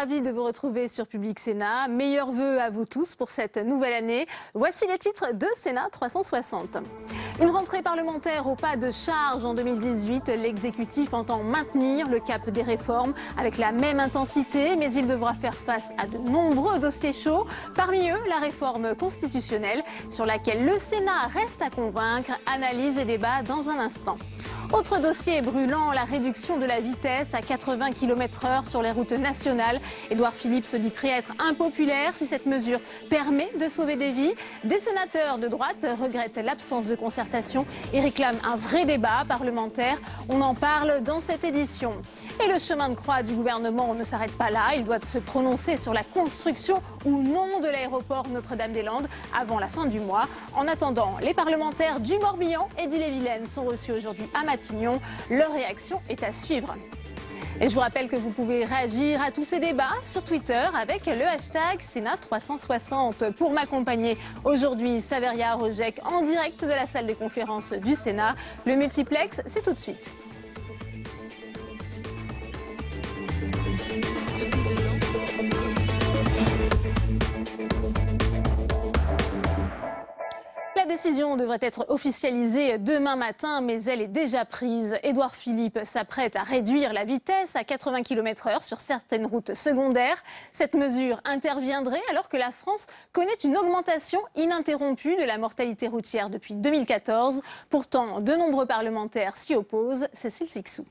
ravie de vous retrouver sur Public Sénat. Meilleurs vœux à vous tous pour cette nouvelle année. Voici les titres de Sénat 360. Une rentrée parlementaire au pas de charge en 2018. L'exécutif entend maintenir le cap des réformes avec la même intensité, mais il devra faire face à de nombreux dossiers chauds. Parmi eux, la réforme constitutionnelle sur laquelle le Sénat reste à convaincre. Analyse et débat dans un instant. Autre dossier brûlant, la réduction de la vitesse à 80 km/h sur les routes nationales. Édouard Philippe se dit prêt à être impopulaire si cette mesure permet de sauver des vies. Des sénateurs de droite regrettent l'absence de concertation et réclament un vrai débat parlementaire. On en parle dans cette édition. Et le chemin de croix du gouvernement ne s'arrête pas là. Il doit se prononcer sur la construction ou non de l'aéroport Notre-Dame-des-Landes avant la fin du mois. En attendant, les parlementaires du Morbihan et d'Ille-et-Vilaine sont reçus aujourd'hui à Leur réaction est à suivre. Et je vous rappelle que vous pouvez réagir à tous ces débats sur Twitter avec le hashtag Sénat360. Pour m'accompagner aujourd'hui, Saveria Rojek en direct de la salle des conférences du Sénat. Le multiplex, c'est tout de suite. Décision devrait être officialisée demain matin, mais elle est déjà prise. Édouard Philippe s'apprête à réduire la vitesse à 80 km/h sur certaines routes secondaires. Cette mesure interviendrait alors que la France connaît une augmentation ininterrompue de la mortalité routière depuis 2014. Pourtant, de nombreux parlementaires s'y opposent. Cécile Sixou.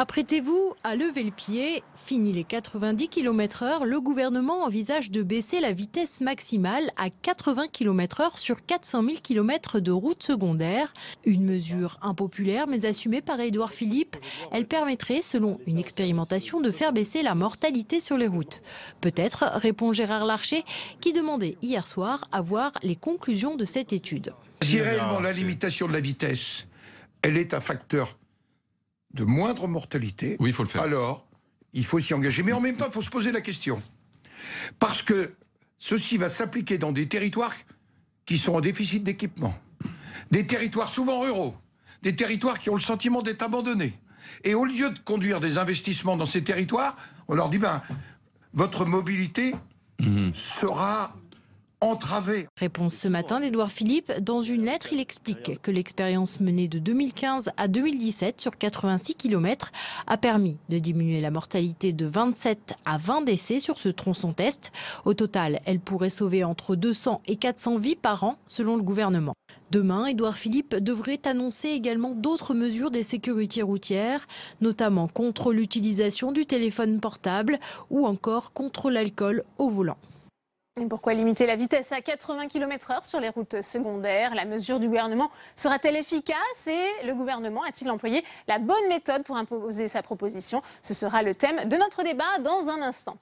Apprêtez-vous à lever le pied. Fini les 90 km/h, le gouvernement envisage de baisser la vitesse maximale à 80 km/h sur 400 000 km de routes secondaires. Une mesure impopulaire mais assumée par Édouard Philippe. Elle permettrait, selon une expérimentation, de faire baisser la mortalité sur les routes. Peut-être, répond Gérard Larcher, qui demandait hier soir à voir les conclusions de cette étude. Si réellement la limitation de la vitesse, elle est un facteur de moindre mortalité, oui, il faut le faire. alors il faut s'y engager. Mais en même temps, il faut se poser la question. Parce que ceci va s'appliquer dans des territoires qui sont en déficit d'équipement, des territoires souvent ruraux, des territoires qui ont le sentiment d'être abandonnés. Et au lieu de conduire des investissements dans ces territoires, on leur dit, ben, votre mobilité mmh. sera Réponse ce matin d'Edouard Philippe. Dans une lettre, il explique que l'expérience menée de 2015 à 2017 sur 86 km a permis de diminuer la mortalité de 27 à 20 décès sur ce tronçon test. Au total, elle pourrait sauver entre 200 et 400 vies par an, selon le gouvernement. Demain, Édouard Philippe devrait annoncer également d'autres mesures des sécurités routières, notamment contre l'utilisation du téléphone portable ou encore contre l'alcool au volant. Pourquoi limiter la vitesse à 80 km/h sur les routes secondaires? La mesure du gouvernement sera-t-elle efficace? Et le gouvernement a-t-il employé la bonne méthode pour imposer sa proposition? Ce sera le thème de notre débat dans un instant.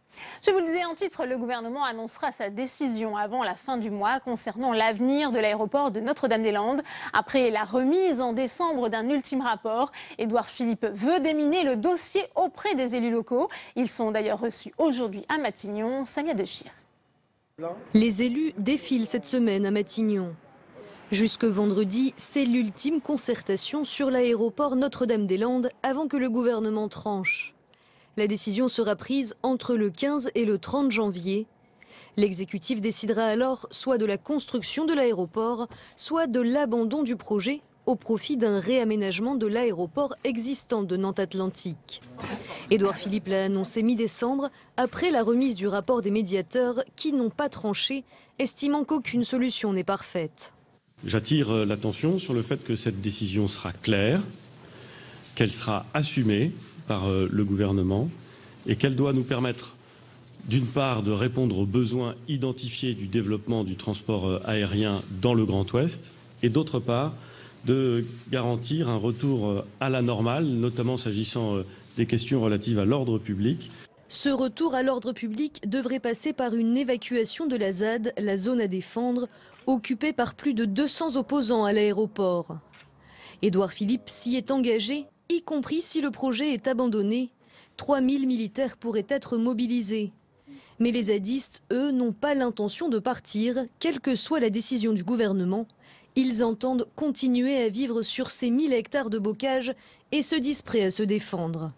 Je vous le disais en titre, le gouvernement annoncera sa décision avant la fin du mois concernant l'avenir de l'aéroport de Notre-Dame-des-Landes. Après la remise en décembre d'un ultime rapport, Édouard Philippe veut déminer le dossier auprès des élus locaux. Ils sont d'ailleurs reçus aujourd'hui à Matignon. Samia Dechir. Les élus défilent cette semaine à Matignon. Jusque vendredi, c'est l'ultime concertation sur l'aéroport Notre-Dame-des-Landes avant que le gouvernement tranche. La décision sera prise entre le 15 et le 30 janvier. L'exécutif décidera alors soit de la construction de l'aéroport, soit de l'abandon du projet au profit d'un réaménagement de l'aéroport existant de Nantes Atlantique. Édouard Philippe l'a annoncé mi-décembre après la remise du rapport des médiateurs qui n'ont pas tranché, estimant qu'aucune solution n'est parfaite. J'attire l'attention sur le fait que cette décision sera claire, qu'elle sera assumée par euh, le gouvernement et qu'elle doit nous permettre d'une part de répondre aux besoins identifiés du développement du transport euh, aérien dans le Grand Ouest et d'autre part de garantir un retour euh, à la normale, notamment s'agissant euh, des questions relatives à l'ordre public. Ce retour à l'ordre public devrait passer par une évacuation de la ZAD, la zone à défendre, occupée par plus de 200 opposants à l'aéroport. Édouard Philippe s'y est engagé, y compris si le projet est abandonné. 3000 militaires pourraient être mobilisés. Mais les zadistes, eux, n'ont pas l'intention de partir, quelle que soit la décision du gouvernement, ils entendent continuer à vivre sur ces 1000 hectares de bocage et se disent prêts à se défendre.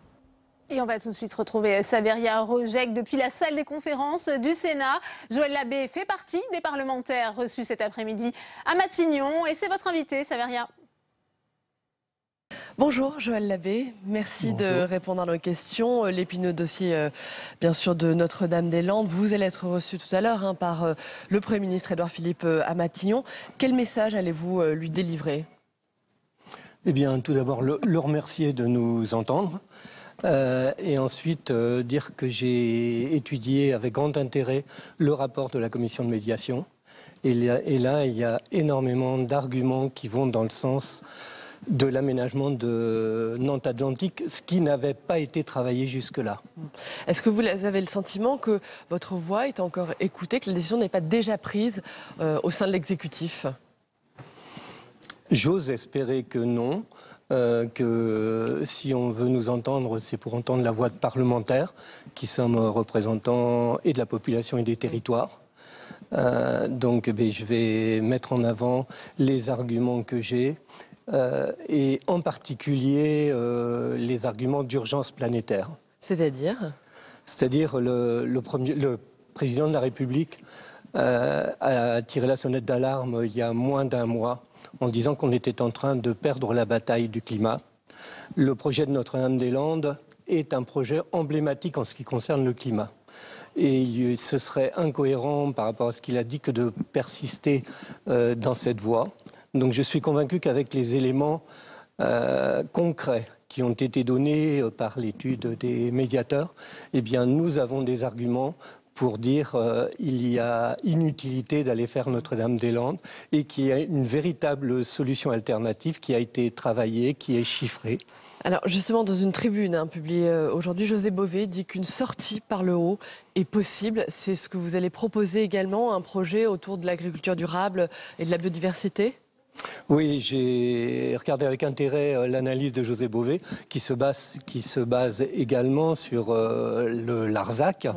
Et on va tout de suite retrouver Saveria Rojek depuis la salle des conférences du Sénat. Joël Labbé fait partie des parlementaires reçus cet après-midi à Matignon et c'est votre invité, Saveria. Bonjour Joël Labbé, merci de répondre à nos questions. Euh, l'épineux dossier, euh, bien sûr, de Notre-Dame-des-Landes. Vous allez être reçu tout à l'heure hein, par euh, le Premier ministre Édouard Philippe à Matignon. Quel message allez-vous lui délivrer? Eh bien, tout d'abord, le, remercier de nous entendre. et ensuite dire que j'ai étudié avec grand intérêt le rapport de la commission de médiation. et là, il y a énormément d'arguments qui vont dans le sens de l'aménagement de Nantes Atlantique, ce qui n'avait pas été travaillé jusque-là. Est-ce que vous avez le sentiment que votre voix est encore écoutée, que la décision n'est pas déjà prise euh, au sein de l'exécutif? J'ose espérer que non. Euh, que si on veut nous entendre, c'est pour entendre la voix de parlementaires, qui sommes représentants et de la population et des territoires. Euh, donc eh je vais mettre en avant les arguments que j'ai, euh, et en particulier euh, les arguments d'urgence planétaire. C'est-à-dire? C'est-à-dire le, le, le, président de la République euh, a tiré la sonnette d'alarme il y a moins d'un mois en disant qu'on était en train de perdre la bataille du climat. Le projet de Notre-Dame-des-Landes est un projet emblématique en ce qui concerne le climat. Et ce serait incohérent par rapport à ce qu'il a dit que de persister dans cette voie. Donc je suis convaincu qu'avec les éléments euh, concrets qui ont été donnés euh, par l'étude des médiateurs, eh bien nous avons des arguments pour dire euh, il y a inutilité d'aller faire Notre-Dame-des-Landes et qu'il y a une véritable solution alternative qui a été travaillée, qui est chiffrée. Alors justement, dans une tribune hein, publiée aujourd'hui, José Bové dit qu'une sortie par le haut est possible. C'est ce que vous allez proposer également, un projet autour de l'agriculture durable et de la biodiversité? Oui, j'ai regardé avec intérêt euh, l'analyse de José Bové, qui se base, qui se base également sur euh, le Larzac. Mmh.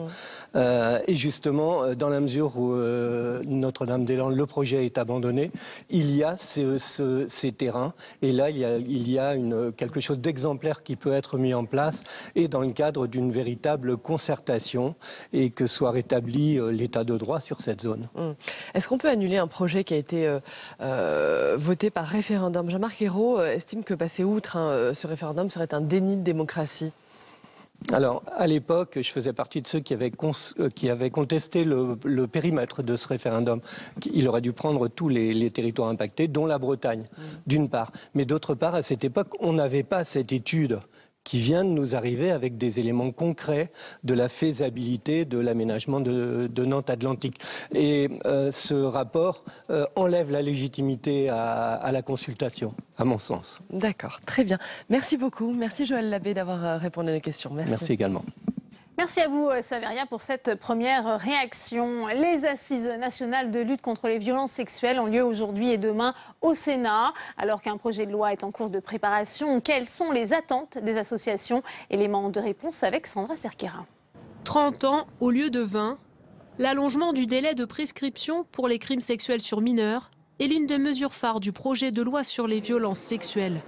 Euh, et justement, dans la mesure où Notre-Dame-des-Landes, le projet est abandonné, il y a ces terrains. Et là, il y a, il y a une, quelque chose d'exemplaire qui peut être mis en place, et dans le cadre d'une véritable concertation, et que soit rétabli l'état de droit sur cette zone. Mmh. Est-ce qu'on peut annuler un projet qui a été voté par référendum. Jean-Marc Ayrault euh, estime que passer outre hein, euh, ce référendum serait un déni de démocratie. Alors, à l'époque, je faisais partie de ceux qui avaient, euh, qui avaient contesté le, périmètre de ce référendum. Il aurait dû prendre tous les, territoires impactés, dont la Bretagne, mmh. d'une part. Mais d'autre part, à cette époque, on n'avait pas cette étude qui vient de nous arriver avec des éléments concrets de la faisabilité de l'aménagement de, Nantes Atlantique. Et euh, ce rapport euh, enlève la légitimité à, la consultation, à mon sens. D'accord, très bien. Merci beaucoup. Merci Joël Labbé d'avoir euh, répondu à nos questions. Merci également. Merci à vous, euh, Saveria, pour cette première réaction. Les assises nationales de lutte contre les violences sexuelles ont lieu aujourd'hui et demain au Sénat. Alors qu'un projet de loi est en cours de préparation, quelles sont les attentes des associations? Élément de réponse avec Sandra Cerquera. 30 ans au lieu de 20, l'allongement du délai de prescription pour les crimes sexuels sur mineurs est l'une des mesures phares du projet de loi sur les violences sexuelles.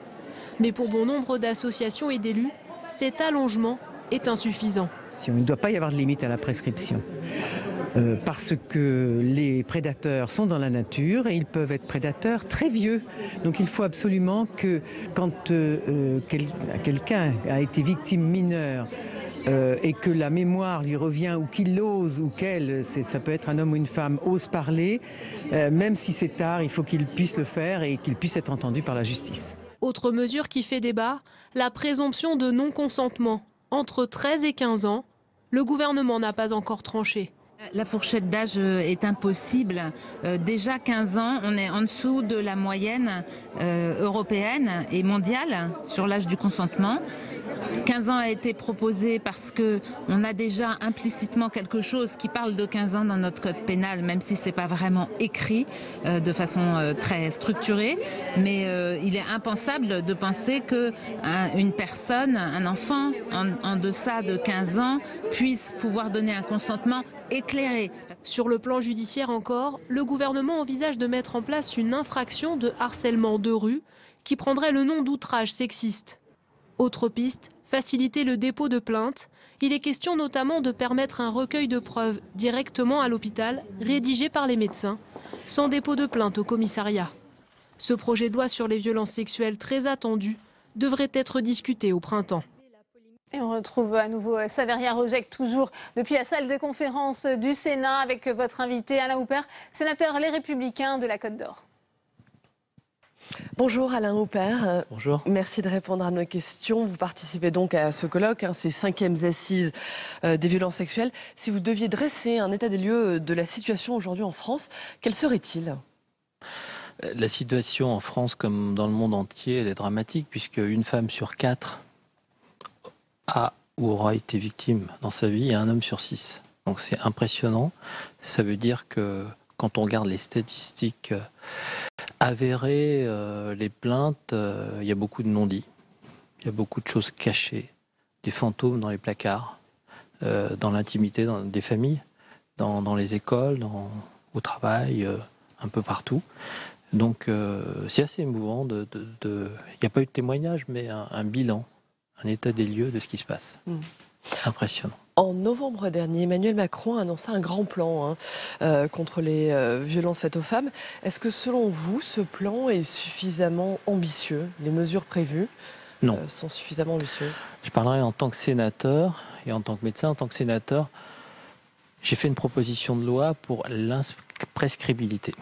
Mais pour bon nombre d'associations et d'élus, cet allongement est insuffisant. Il ne doit pas y avoir de limite à la prescription. Euh, parce que les prédateurs sont dans la nature et ils peuvent être prédateurs très vieux. Donc il faut absolument que quand euh, euh, quelqu'un a été victime mineure et que la mémoire lui revient ou qu'il ose ou qu'elle, ça peut être un homme ou une femme, ose parler, même si c'est tard, il faut qu'il puisse le faire et qu'il puisse être entendu par la justice. Autre mesure qui fait débat, la présomption de non-consentement entre 13 et 15 ans. Le gouvernement n'a pas encore tranché. La fourchette d'âge euh, est impossible. Euh, déjà 15 ans, on est en dessous de la moyenne euh, européenne et mondiale sur l'âge du consentement. 15 ans a été proposé parce que on a déjà implicitement quelque chose qui parle de 15 ans dans notre code pénal, même si c'est pas vraiment écrit de façon très structurée. Mais il est impensable de penser que une personne, un enfant en, en deçà de 15 ans puisse pouvoir donner un consentement Sur le plan judiciaire encore, le gouvernement envisage de mettre en place une infraction de harcèlement de rue qui prendrait le nom d'outrage sexiste. Autre piste, faciliter le dépôt de plainte. Il est question notamment de permettre un recueil de preuves directement à l'hôpital, rédigé par les médecins, sans dépôt de plainte au commissariat. Ce projet de loi sur les violences sexuelles très attendu devrait être discuté au printemps. Et on retrouve à nouveau Saveria Rojek, toujours depuis la salle de conférence du Sénat, avec votre invité Alain Houpert, sénateur Les Républicains de la Côte d'Or. Bonjour Alain Houpert. Bonjour. Merci de répondre à nos questions. Vous participez donc à ce colloque, hein, ces cinquièmes assises euh, des violences sexuelles. Si vous deviez dresser un état des lieux de la situation aujourd'hui en France, quel serait-il? La situation en France, comme dans le monde entier, elle est dramatique, puisque une femme sur quatre a ou aura été victime dans sa vie et un homme sur six. Donc c'est impressionnant. Ça veut dire que quand on regarde les statistiques avérées, euh, les plaintes, euh, il y a beaucoup de non-dits. Il y a beaucoup de choses cachées, des fantômes dans les placards, euh, dans l'intimité des familles, dans, les écoles, au travail, un peu partout. Donc c'est assez émouvant. De, Il n'y a pas eu de témoignage, mais un bilan un état des lieux de ce qui se passe. Hmm. Impressionnant. En novembre dernier, Emmanuel Macron a annoncé un grand plan hein, euh, contre les euh, violences faites aux femmes. Est-ce que selon vous, ce plan est suffisamment ambitieux? Les mesures prévues non. Euh, sont suffisamment ambitieuses? Je parlerai en tant que sénateur et en tant que médecin. En tant que sénateur, j'ai fait une proposition de loi pour l'imprescriptibilité.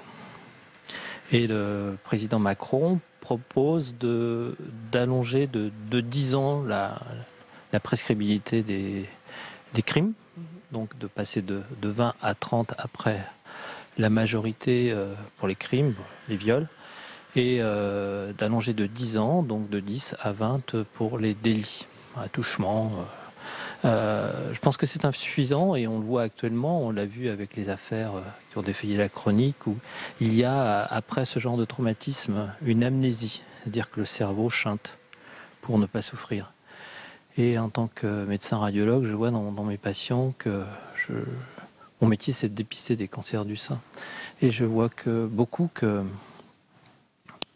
Et le président Macron propose d'allonger de, de, 10 ans la, la prescriptibilité des, des crimes, mhm. donc de passer de, de, 20 à 30 après la majorité euh, pour les crimes, les viols, et euh, d'allonger de 10 ans, donc de 10 à 20 pour les délits, attouchement, euh, je pense que c'est insuffisant et on le voit actuellement, on l'a vu avec les affaires euh, qui ont défayé la chronique, où il y a, après ce genre de traumatisme, une amnésie, c'est-à-dire que le cerveau chante pour ne pas souffrir. Et en tant que médecin radiologue, je vois dans, mes patients que mon métier, c'est de dépister des cancers du sein. Et je vois que beaucoup que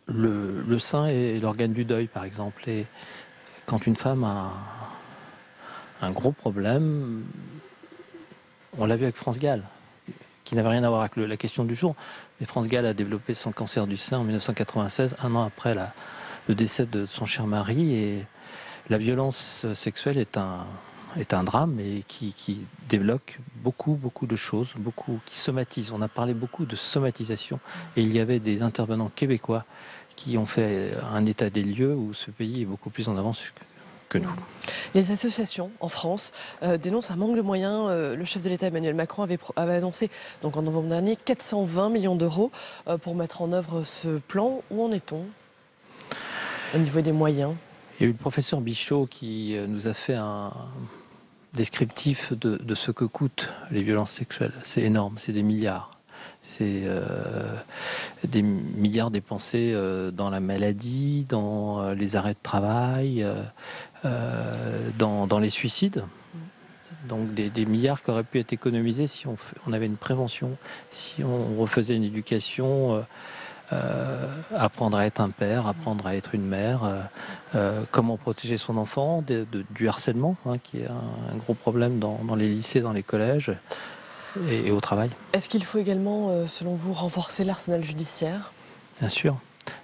le, le sein est l'organe du deuil, par exemple. Et quand une femme a un gros problème. On l'a vu avec France Gall, qui n'avait rien à voir avec la question du jour. Mais France Gall a développé son cancer du sein en 1996, un an après le décès de son cher mari. Et la violence sexuelle est un, drame et qui, qui, débloque beaucoup, beaucoup de choses, beaucoup qui somatise. On a parlé beaucoup de somatisation et il y avait des intervenants québécois qui ont fait un état des lieux où ce pays est beaucoup plus en avance les associations en France euh, dénoncent un manque de moyens. Euh, le chef de l'État Emmanuel Macron avait, annoncé donc en novembre dernier 420 millions d'euros euh, pour mettre en œuvre ce plan. Où en est-on? Au niveau des moyens Il y a eu le professeur Bichot qui nous a fait un descriptif de, de ce que coûtent les violences sexuelles. C'est énorme, c'est des milliards. C'est des milliards dépensés dans la maladie, dans les arrêts de travail, euh, dans, les suicides. Donc des, milliards qui auraient pu être économisés si on, on avait une prévention, si on refaisait une éducation, euh, euh, apprendre à être un père, apprendre à être une mère, comment protéger son enfant du harcèlement, hein, qui est un, gros problème dans, les lycées, dans les collèges et, et au travail. Est-ce qu'il faut également, selon vous, renforcer l'arsenal judiciaire? Bien sûr.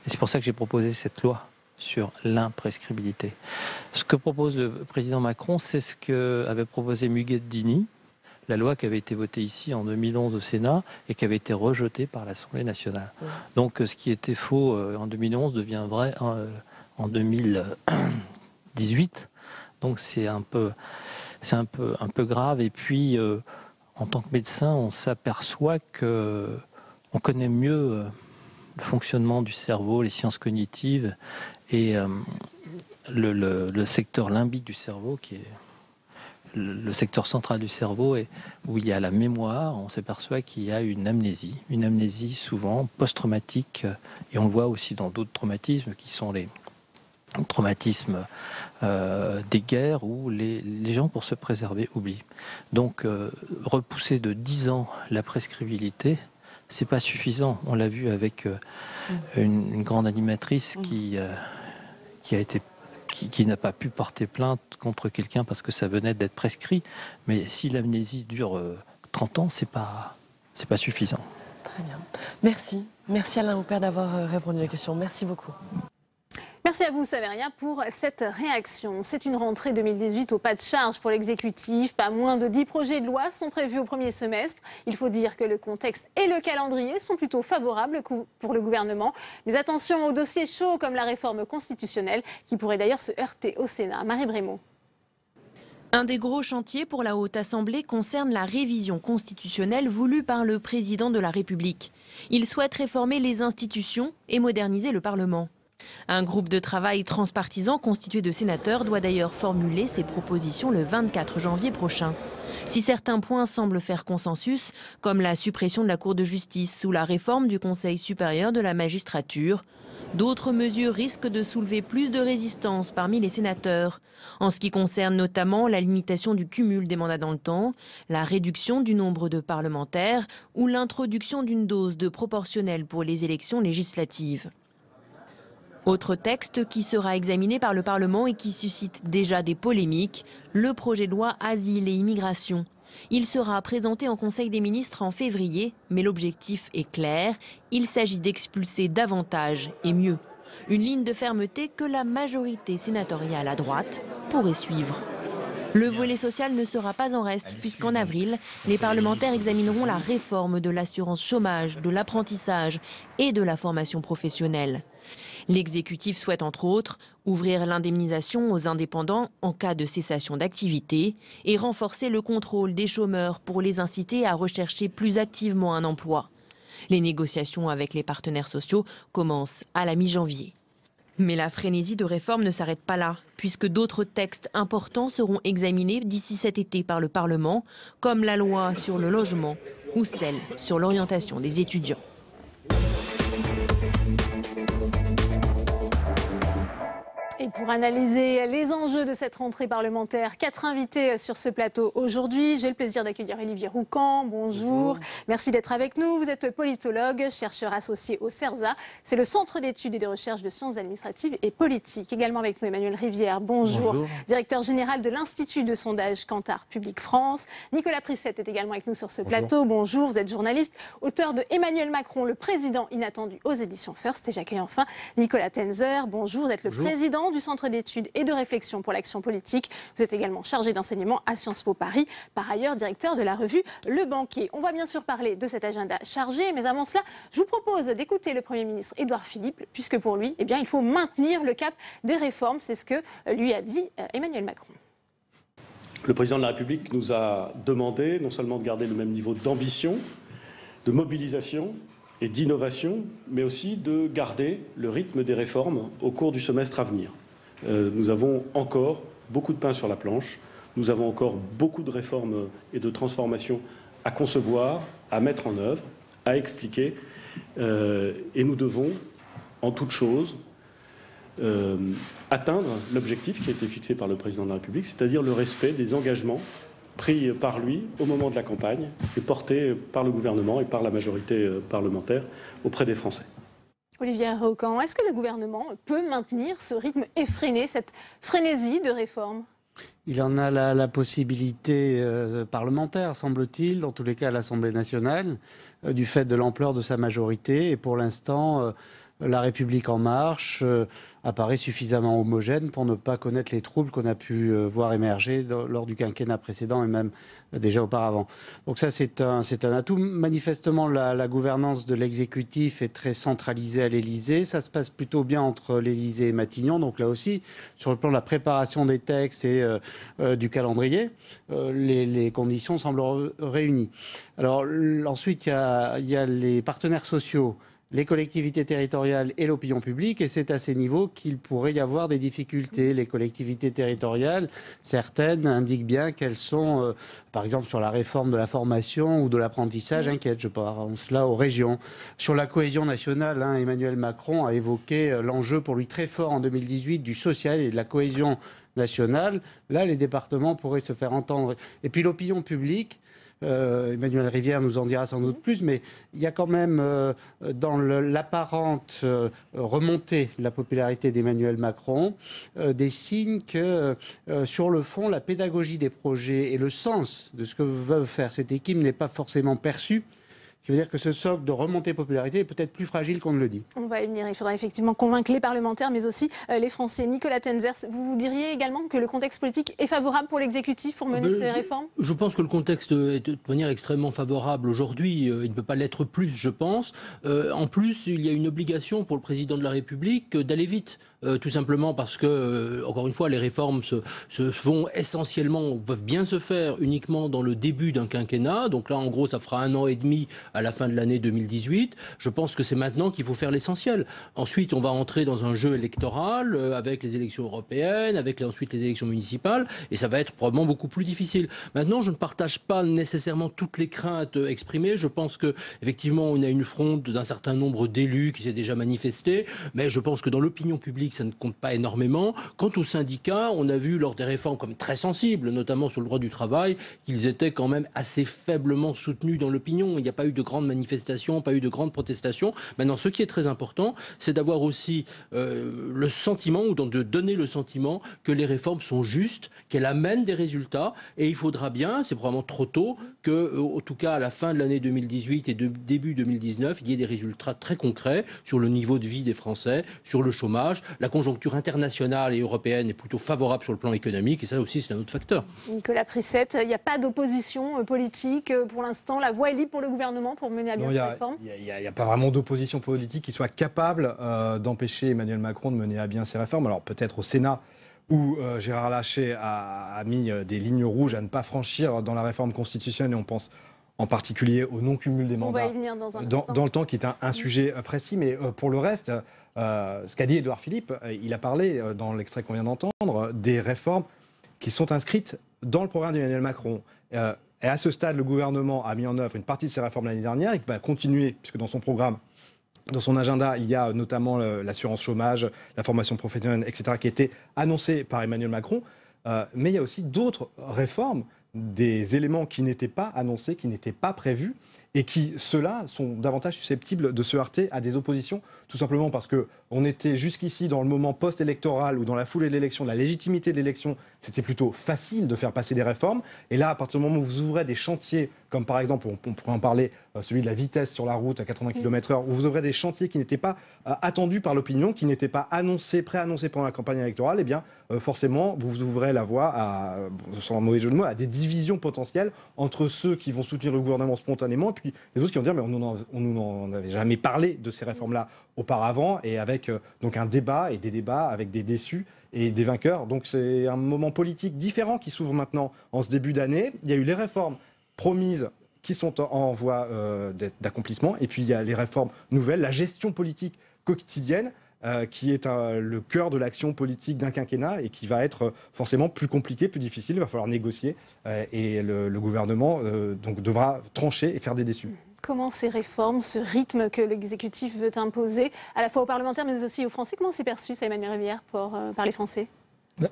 Et c'est pour ça que j'ai proposé cette loi sur l'imprescriptibilité. Ce que propose le président Macron, c'est ce que avait proposé Dini, la loi qui avait été votée ici en 2011 au Sénat et qui avait été rejetée par l'Assemblée nationale. Donc ce qui était faux euh, en 2011 devient vrai euh, en 2018. Donc c'est un peu, c'est un peu, un peu grave. Et puis, euh, en tant que médecin, on s'aperçoit que on connaît mieux le fonctionnement du cerveau, les sciences cognitives et euh, le, secteur limbique du cerveau, qui est le, secteur central du cerveau, et où il y a la mémoire, on s'aperçoit qu'il y a une amnésie, une amnésie souvent post-traumatique, et on le voit aussi dans d'autres traumatismes qui sont les traumatismes euh, des guerres où les, gens, pour se préserver, oublient. Donc, euh, repousser de 10 ans la prescriptibilité, c'est pas suffisant. On l'a vu avec mm. une, grande animatrice mm. qui, qui a été qui, n'a pas pu porter plainte contre quelqu'un parce que ça venait d'être prescrit. Mais si l'amnésie dure 30 ans, c'est pas, c'est pas suffisant. Très bien. Merci. Merci Alain Houpert d'avoir répondu à la question. Merci beaucoup. Merci à vous, Saveria, pour cette réaction. C'est une rentrée 2018 au pas de charge pour l'exécutif. Pas moins de 10 projets de loi sont prévus au premier semestre. Il faut dire que le contexte et le calendrier sont plutôt favorables pour le gouvernement. Mais attention aux dossiers chauds comme la réforme constitutionnelle qui pourrait d'ailleurs se heurter au Sénat. Marie Brémaud. Un des gros chantiers pour la Haute Assemblée concerne la révision constitutionnelle voulue par le président de la République. Il souhaite réformer les institutions et moderniser le Parlement. Un groupe de travail transpartisan constitué de sénateurs doit d'ailleurs formuler ses propositions le 24 janvier prochain. Si certains points semblent faire consensus, comme la suppression de la Cour de justice ou la réforme du Conseil supérieur de la magistrature, D'autres mesures risquent de soulever plus de résistance parmi les sénateurs, en ce qui concerne notamment la limitation du cumul des mandats dans le temps, la réduction du nombre de parlementaires ou l'introduction d'une dose de proportionnelle pour les élections législatives. Autre texte qui sera examiné par le Parlement et qui suscite déjà des polémiques, le projet de loi Asile et Immigration. Il sera présenté en Conseil des ministres en février, mais l'objectif est clair, il s'agit d'expulser davantage et mieux. Une ligne de fermeté que la majorité sénatoriale à droite pourrait suivre. Le volet social ne sera pas en reste puisqu'en avril, les parlementaires examineront la réforme de l'assurance chômage, de l'apprentissage et de la formation professionnelle. L'exécutif souhaite entre autres ouvrir l'indemnisation aux indépendants en cas de cessation d'activité et renforcer le contrôle des chômeurs pour les inciter à rechercher plus activement un emploi. Les négociations avec les partenaires sociaux commencent à la mi-janvier. Mais la frénésie de réforme ne s'arrête pas là, puisque d'autres textes importants seront examinés d'ici cet été par le Parlement, comme la loi sur le logement ou celle sur l'orientation des étudiants. Et pour analyser les enjeux de cette rentrée parlementaire, quatre invités sur ce plateau aujourd'hui. J'ai le plaisir d'accueillir Olivier Roucan. Bonjour. Merci d'être avec nous. Vous êtes politologue, chercheur associé au CERSA. C'est le Centre d'études et de recherche de sciences administratives et politiques. Également avec nous Emmanuel Rivière. Bonjour. Directeur général de l'Institut de sondage Cantar Public France. Nicolas Prissette est également avec nous sur ce plateau. Bonjour. Vous êtes journaliste, auteur de Emmanuel Macron, le président inattendu aux éditions First. Et j'accueille enfin Nicolas Tenzer. Bonjour. Vous êtes le président du Centre d'études et de réflexion pour l'action politique. Vous êtes également chargé d'enseignement à Sciences Po Paris, par ailleurs directeur de la revue Le Banquier. On va bien sûr parler de cet agenda chargé, mais avant cela, je vous propose d'écouter le Premier ministre Édouard Philippe, puisque pour lui, eh bien, il faut maintenir le cap des réformes. C'est ce que lui a dit euh, Emmanuel Macron. Le président de la République nous a demandé non seulement de garder le même niveau d'ambition, de mobilisation, et d'innovation, mais aussi de garder le rythme des réformes au cours du semestre à venir. Euh, nous avons encore beaucoup de pain sur la planche, nous avons encore beaucoup de réformes et de transformations à concevoir, à mettre en œuvre, à expliquer, euh, et nous devons, en toute chose, euh, atteindre l'objectif qui a été fixé par le président de la République, c'est-à-dire le respect des engagements pris par lui au moment de la campagne et portés par le gouvernement et par la majorité parlementaire auprès des Français. Olivier Raucan, est-ce que le gouvernement peut maintenir ce rythme effréné, cette frénésie de réforme il en a la, possibilité euh, parlementaire, semble-t-il, dans tous les cas à l'Assemblée nationale, euh, du fait de l'ampleur de sa majorité. Et pour l'instant, la République en marche euh, apparaît suffisamment homogène pour ne pas connaître les troubles qu'on a pu euh, voir émerger lors du quinquennat précédent et même euh, déjà auparavant. Donc ça, c'est un, un atout. Manifestement, la, gouvernance de l'exécutif est très centralisée à l'Élysée. Ça se passe plutôt bien entre l'Élysée et Matignon. Donc là aussi, sur le plan de la préparation des textes et du calendrier, les, conditions semblent réunies. Alors ensuite, il y a les partenaires sociaux les collectivités territoriales et l'opinion publique, et c'est à ces niveaux qu'il pourrait y avoir des difficultés. Les collectivités territoriales, certaines indiquent bien qu'elles sont, euh, par exemple sur la réforme de la formation ou de l'apprentissage, inquiètes. Je pense là aux régions. Sur la cohésion nationale, hein, Emmanuel Macron a évoqué euh, l'enjeu pour lui très fort en 2018 du social et de la cohésion nationale. Là, les départements pourraient se faire entendre. Et puis l'opinion publique, Emmanuel Rivière nous en dira sans doute plus, mais il y a quand même dans l'apparente remontée de la popularité d'Emmanuel Macron des signes que sur le fond, la pédagogie des projets et le sens de ce que veut faire cette équipe n'est pas forcément perçu ce qui veut dire que ce socle de remontée popularité est peut-être plus fragile qu'on ne le dit. On va y venir. Il faudra effectivement convaincre les parlementaires, mais aussi euh, les Français. Nicolas Tenzers, vous, vous diriez également que le contexte politique est favorable pour l'exécutif pour mener ah ben, ces réformes? Je pense que le contexte est de manière extrêmement favorable aujourd'hui. Euh, il ne peut pas l'être plus, je pense. Euh, en plus, il y a une obligation pour le président de la République d'aller vite. Tout simplement parce que, encore une fois, les réformes se, se, font essentiellement, peuvent bien se faire uniquement dans le début d'un quinquennat. Donc là, en gros, ça fera un an et demi à la fin de l'année 2018. Je pense que c'est maintenant qu'il faut faire l'essentiel. Ensuite, on va entrer dans un jeu électoral euh, avec les élections européennes, avec ensuite les élections municipales, et ça va être probablement beaucoup plus difficile. Maintenant, je ne partage pas nécessairement toutes les craintes euh, exprimées. Je pense que effectivement, on a une fronde d'un certain nombre d'élus qui s'est déjà manifesté, mais je pense que dans l'opinion publique, ça ne compte pas énormément. Quant aux syndicats, on a vu lors des réformes comme très sensibles, notamment sur le droit du travail, qu'ils étaient quand même assez faiblement soutenus dans l'opinion. Il n'y a pas eu de grandes manifestations, pas eu de grandes protestations. Maintenant, ce qui est très important, c'est d'avoir aussi euh, le sentiment, ou de donner le sentiment que les réformes sont justes, qu'elles amènent des résultats, et il faudra bien, c'est probablement trop tôt, que, euh, en tout cas à la fin de l'année 2018 et de début 2019, il y ait des résultats très concrets sur le niveau de vie des Français, sur le chômage. La conjoncture internationale et européenne est plutôt favorable sur le plan économique, et ça aussi, c'est un autre facteur. Nicolas Prissette, il n'y a pas d'opposition euh, politique pour l'instant. La voie est libre pour le gouvernement pour mener à bien cette réforme? Il n'y a, pas vraiment d'opposition politique qui soit capable euh, d'empêcher Emmanuel Macron de mener à bien ces réformes. Alors peut-être au Sénat, où euh, Gérard Lachet a, mis euh, des lignes rouges à ne pas franchir dans la réforme constitutionnelle, et on pense en particulier au non-cumul des mandats dans, le temps, qui est un, sujet précis. Mais pour le reste, ce qu'a dit Édouard Philippe, il a parlé dans l'extrait qu'on vient d'entendre des réformes qui sont inscrites dans le programme d'Emmanuel Macron. Et à ce stade, le gouvernement a mis en œuvre une partie de ces réformes l'année dernière et va continuer, puisque dans son programme, dans son agenda, il y a notamment l'assurance chômage, la formation professionnelle, etc., qui étaient annoncées par Emmanuel Macron. Euh, mais il y a aussi d'autres réformes, des éléments qui n'étaient pas annoncés, qui n'étaient pas prévus, et qui, ceux-là, sont davantage susceptibles de se heurter à des oppositions, tout simplement parce qu'on était jusqu'ici dans le moment post-électoral ou dans la foulée de l'élection, de la légitimité de l'élection, c'était plutôt facile de faire passer des réformes. Et là, à partir du moment où vous ouvrez des chantiers, comme par exemple, on, pourrait en parler, euh, celui de la vitesse sur la route à 80 km/h, où vous ouvrez des chantiers qui n'étaient pas euh, attendus par l'opinion, qui n'étaient pas annoncés, préannoncés pendant la campagne électorale, eh bien, euh, forcément, vous ouvrez la voie, à, sans un mauvais jeu de mots, à des divisions potentielles entre ceux qui vont soutenir le gouvernement spontanément puis les autres qui vont dire mais on nous en avait jamais parlé de ces réformes-là auparavant et avec euh, donc un débat et des débats avec des déçus et des vainqueurs. Donc c'est un moment politique différent qui s'ouvre maintenant en ce début d'année. Il y a eu les réformes promises qui sont en voie euh, d'accomplissement et puis il y a les réformes nouvelles, la gestion politique quotidienne. Euh, qui est le cœur de l'action politique d'un quinquennat et qui va être forcément plus compliqué, plus difficile. Il va falloir négocier et le, le gouvernement donc devra trancher et faire des déçus comment ces réformes, ce rythme que l'exécutif veut imposer, à la fois aux parlementaires mais aussi aux Français, comment c'est perçu, ça, Emmanuel Rivière, pour, euh, par les Français?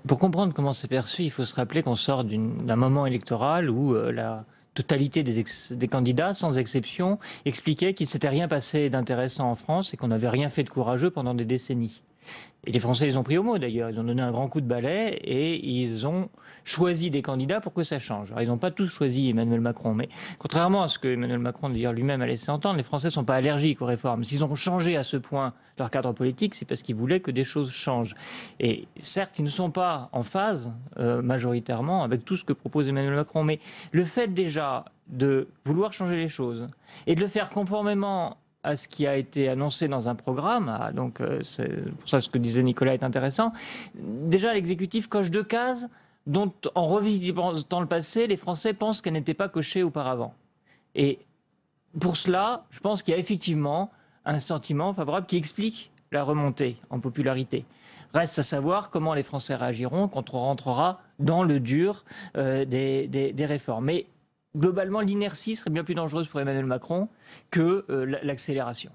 Pour comprendre comment c'est perçu, il faut se rappeler qu'on sort d'un moment électoral où euh, la totalité des, des, candidats, sans exception, expliquaient qu'il s'était rien passé d'intéressant en France et qu'on n'avait rien fait de courageux pendant des décennies. Et les Français les ont pris au mot d'ailleurs. Ils ont donné un grand coup de balai et ils ont choisi des candidats pour que ça change. Alors, ils n'ont pas tous choisi Emmanuel Macron, mais contrairement à ce que Emmanuel Macron d'ailleurs lui-même a laissé entendre, les Français ne sont pas allergiques aux réformes. S'ils ont changé à ce point leur cadre politique, c'est parce qu'ils voulaient que des choses changent. Et certes, ils ne sont pas en phase euh, majoritairement avec tout ce que propose Emmanuel Macron, mais le fait déjà de vouloir changer les choses et de le faire conformément à ce qui a été annoncé dans un programme. Donc, euh, c'est pour ça ce que disait Nicolas est intéressant. Déjà, l'exécutif coche deux cases dont, en revisitant le passé, les Français pensent qu'elles n'étaient pas cochées auparavant. Et pour cela, je pense qu'il y a effectivement un sentiment favorable qui explique la remontée en popularité. Reste à savoir comment les Français réagiront quand on rentrera dans le dur euh, des réformes. Mais globalement, l'inertie serait bien plus dangereuse pour Emmanuel Macron que euh, l'accélération.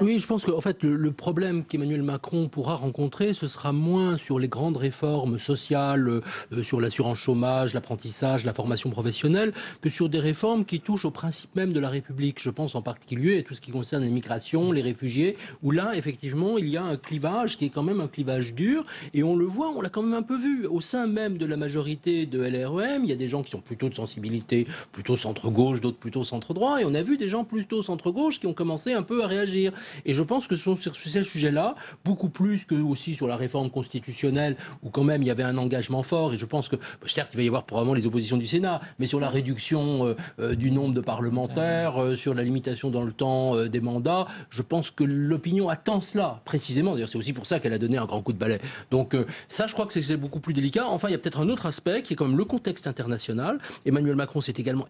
Oui, je pense qu'en fait, le, problème qu'Emmanuel Macron pourra rencontrer, ce sera moins sur les grandes réformes sociales, euh, sur l'assurance chômage, l'apprentissage, la formation professionnelle, que sur des réformes qui touchent au principe même de la République. Je pense en particulier à tout ce qui concerne l'immigration, les réfugiés, où là, effectivement, il y a un clivage qui est quand même un clivage dur. Et on le voit, on l'a quand même un peu vu. Au sein même de la majorité de LREM, il y a des gens qui sont plutôt de sensibilité plutôt centre-gauche, d'autres plutôt centre-droit. Et on a vu des gens plutôt centre-gauche qui ont commencé un peu à réagir. Et je pense que ce sont sur ces sujets-là, beaucoup plus que aussi sur la réforme constitutionnelle, où quand même il y avait un engagement fort. Et je pense que, certes, il va y avoir probablement les oppositions du Sénat, mais sur la réduction euh, euh, du nombre de parlementaires, euh, sur la limitation dans le temps des mandats, je pense que l'opinion attend cela, précisément. D'ailleurs, c'est aussi pour ça qu'elle a donné un grand coup de balai. Donc ça, je crois que c'est beaucoup plus délicat. Enfin, il y a peut-être un autre aspect qui est quand même le contexte international. Emmanuel Macron s'est également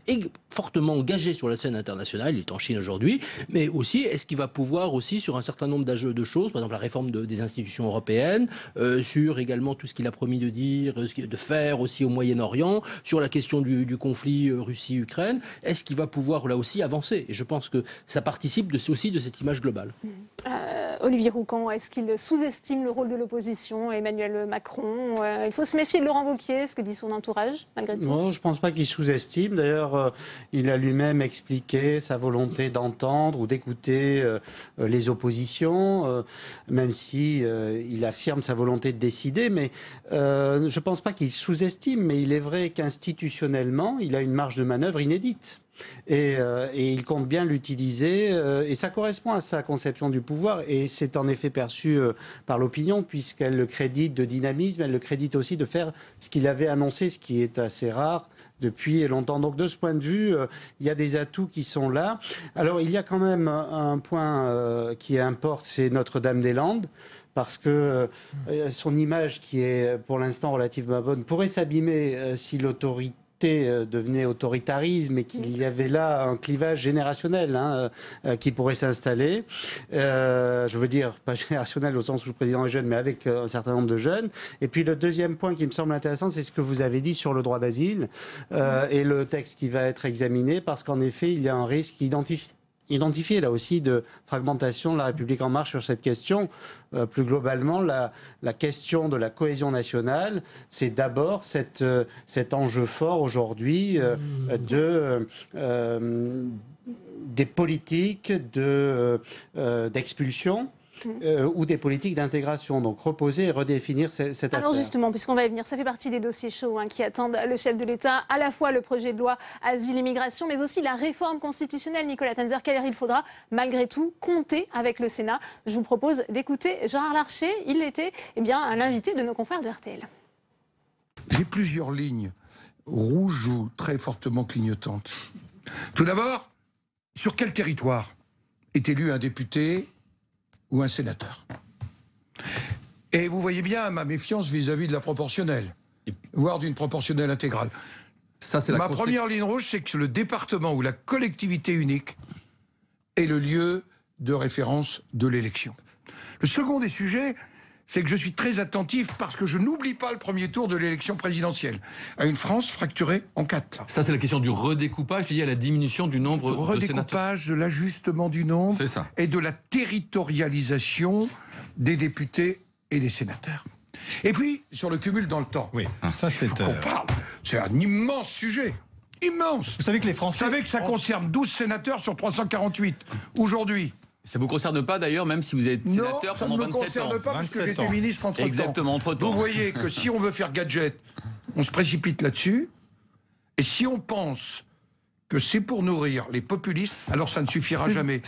fortement engagé sur la scène internationale, est en Chine aujourd'hui, mais aussi est-ce qu'il va pouvoir aussi sur un certain nombre de choses, par exemple la réforme des institutions européennes, euh, sur également tout ce qu'il a promis de dire, euh, de faire aussi au Moyen-Orient, sur la question du, conflit euh, Russie-Ukraine, est-ce qu'il va pouvoir là aussi avancer? Et je pense que ça participe aussi de cette image globale. Olivier Roucan, est-ce qu'il sous-estime le rôle de l'opposition, Emmanuel Macron? Il faut se méfier de Laurent Wauquiez, ce que dit son entourage, malgré tout. Non, je ne pense pas qu'il sous-estime. D'ailleurs, euh, il a lui-même expliqué sa volonté d'entendre ou d'écouter euh, les oppositions, euh, même si il affirme sa volonté de décider. Mais je ne pense pas qu'il sous-estime. Mais il est vrai qu'institutionnellement, il a une marge de manœuvre inédite. Et, il compte bien l'utiliser. et ça correspond à sa conception du pouvoir. Et c'est en effet perçu par l'opinion, puisqu'elle le crédite de dynamisme, elle le crédite aussi de faire ce qu'il avait annoncé, ce qui est assez rare, depuis longtemps. Donc de ce point de vue, euh, il y a des atouts qui sont là. Alors il y a quand même un point euh, qui importe, c'est Notre-Dame-des-Landes parce que euh, son image, qui est pour l'instant relativement bonne, pourrait s'abîmer si l'autorité devenait autoritarisme et qu'il y avait là un clivage générationnel hein, euh, qui pourrait s'installer. Euh, je veux dire, pas générationnel au sens où le président est jeune, mais avec un certain nombre de jeunes. Et puis le deuxième point qui me semble intéressant, c'est ce que vous avez dit sur le droit d'asile et le texte qui va être examiné, parce qu'en effet, il y a un risque identifié identifié là aussi de fragmentation de la République en marche sur cette question. Euh, plus globalement, la, la, question de la cohésion nationale, c'est d'abord cette, euh, cet enjeu fort aujourd'hui euh, mmh. de des politiques de d'expulsion euh, ou des politiques d'intégration. Donc reposer et redéfinir cette, cette Alors justement, puisqu'on va y venir, ça fait partie des dossiers chauds hein, qui attendent le chef de l'État, à la fois le projet de loi asile-immigration, mais aussi la réforme constitutionnelle. Nicolas Tenzer, quelle il faudra malgré tout compter avec le Sénat Je vous propose d'écouter Gérard Larcher. Il était eh bien, l'invité de nos confrères de RTL. J'ai plusieurs lignes rouges ou très fortement clignotantes. Tout d'abord, sur quel territoire est élu un député ou un sénateur. Et vous voyez bien ma méfiance vis-à-vis de la proportionnelle, voire d'une proportionnelle intégrale. Ça, c'est Ma première ligne rouge, c'est que le département ou la collectivité unique est le lieu de référence de l'élection. Le second des sujets, c'est que je suis très attentif parce que je n'oublie pas le premier tour de l'élection présidentielle, à une France fracturée en quatre. Ça, c'est la question du redécoupage lié à la diminution du nombre de sénateurs. de l'ajustement du nombre et de la territorialisation des députés et des sénateurs. Et puis, sur le cumul dans le temps. Oui, ça c'est... Euh, c'est un immense sujet. Immense. Vous savez que les Français... Vous savez que ça concerne 12 sénateurs sur 348 aujourd'hui. Ça ne vous concerne pas d'ailleurs, même si vous êtes sénateur pendant 27 ans. ça ne me concerne pas parce que j'étais ministre entre Exactement, entre temps. Vous voyez que si on veut faire gadget, on se précipite là-dessus. Et si on pense que c'est pour nourrir les populistes, alors ça ne suffira jamais.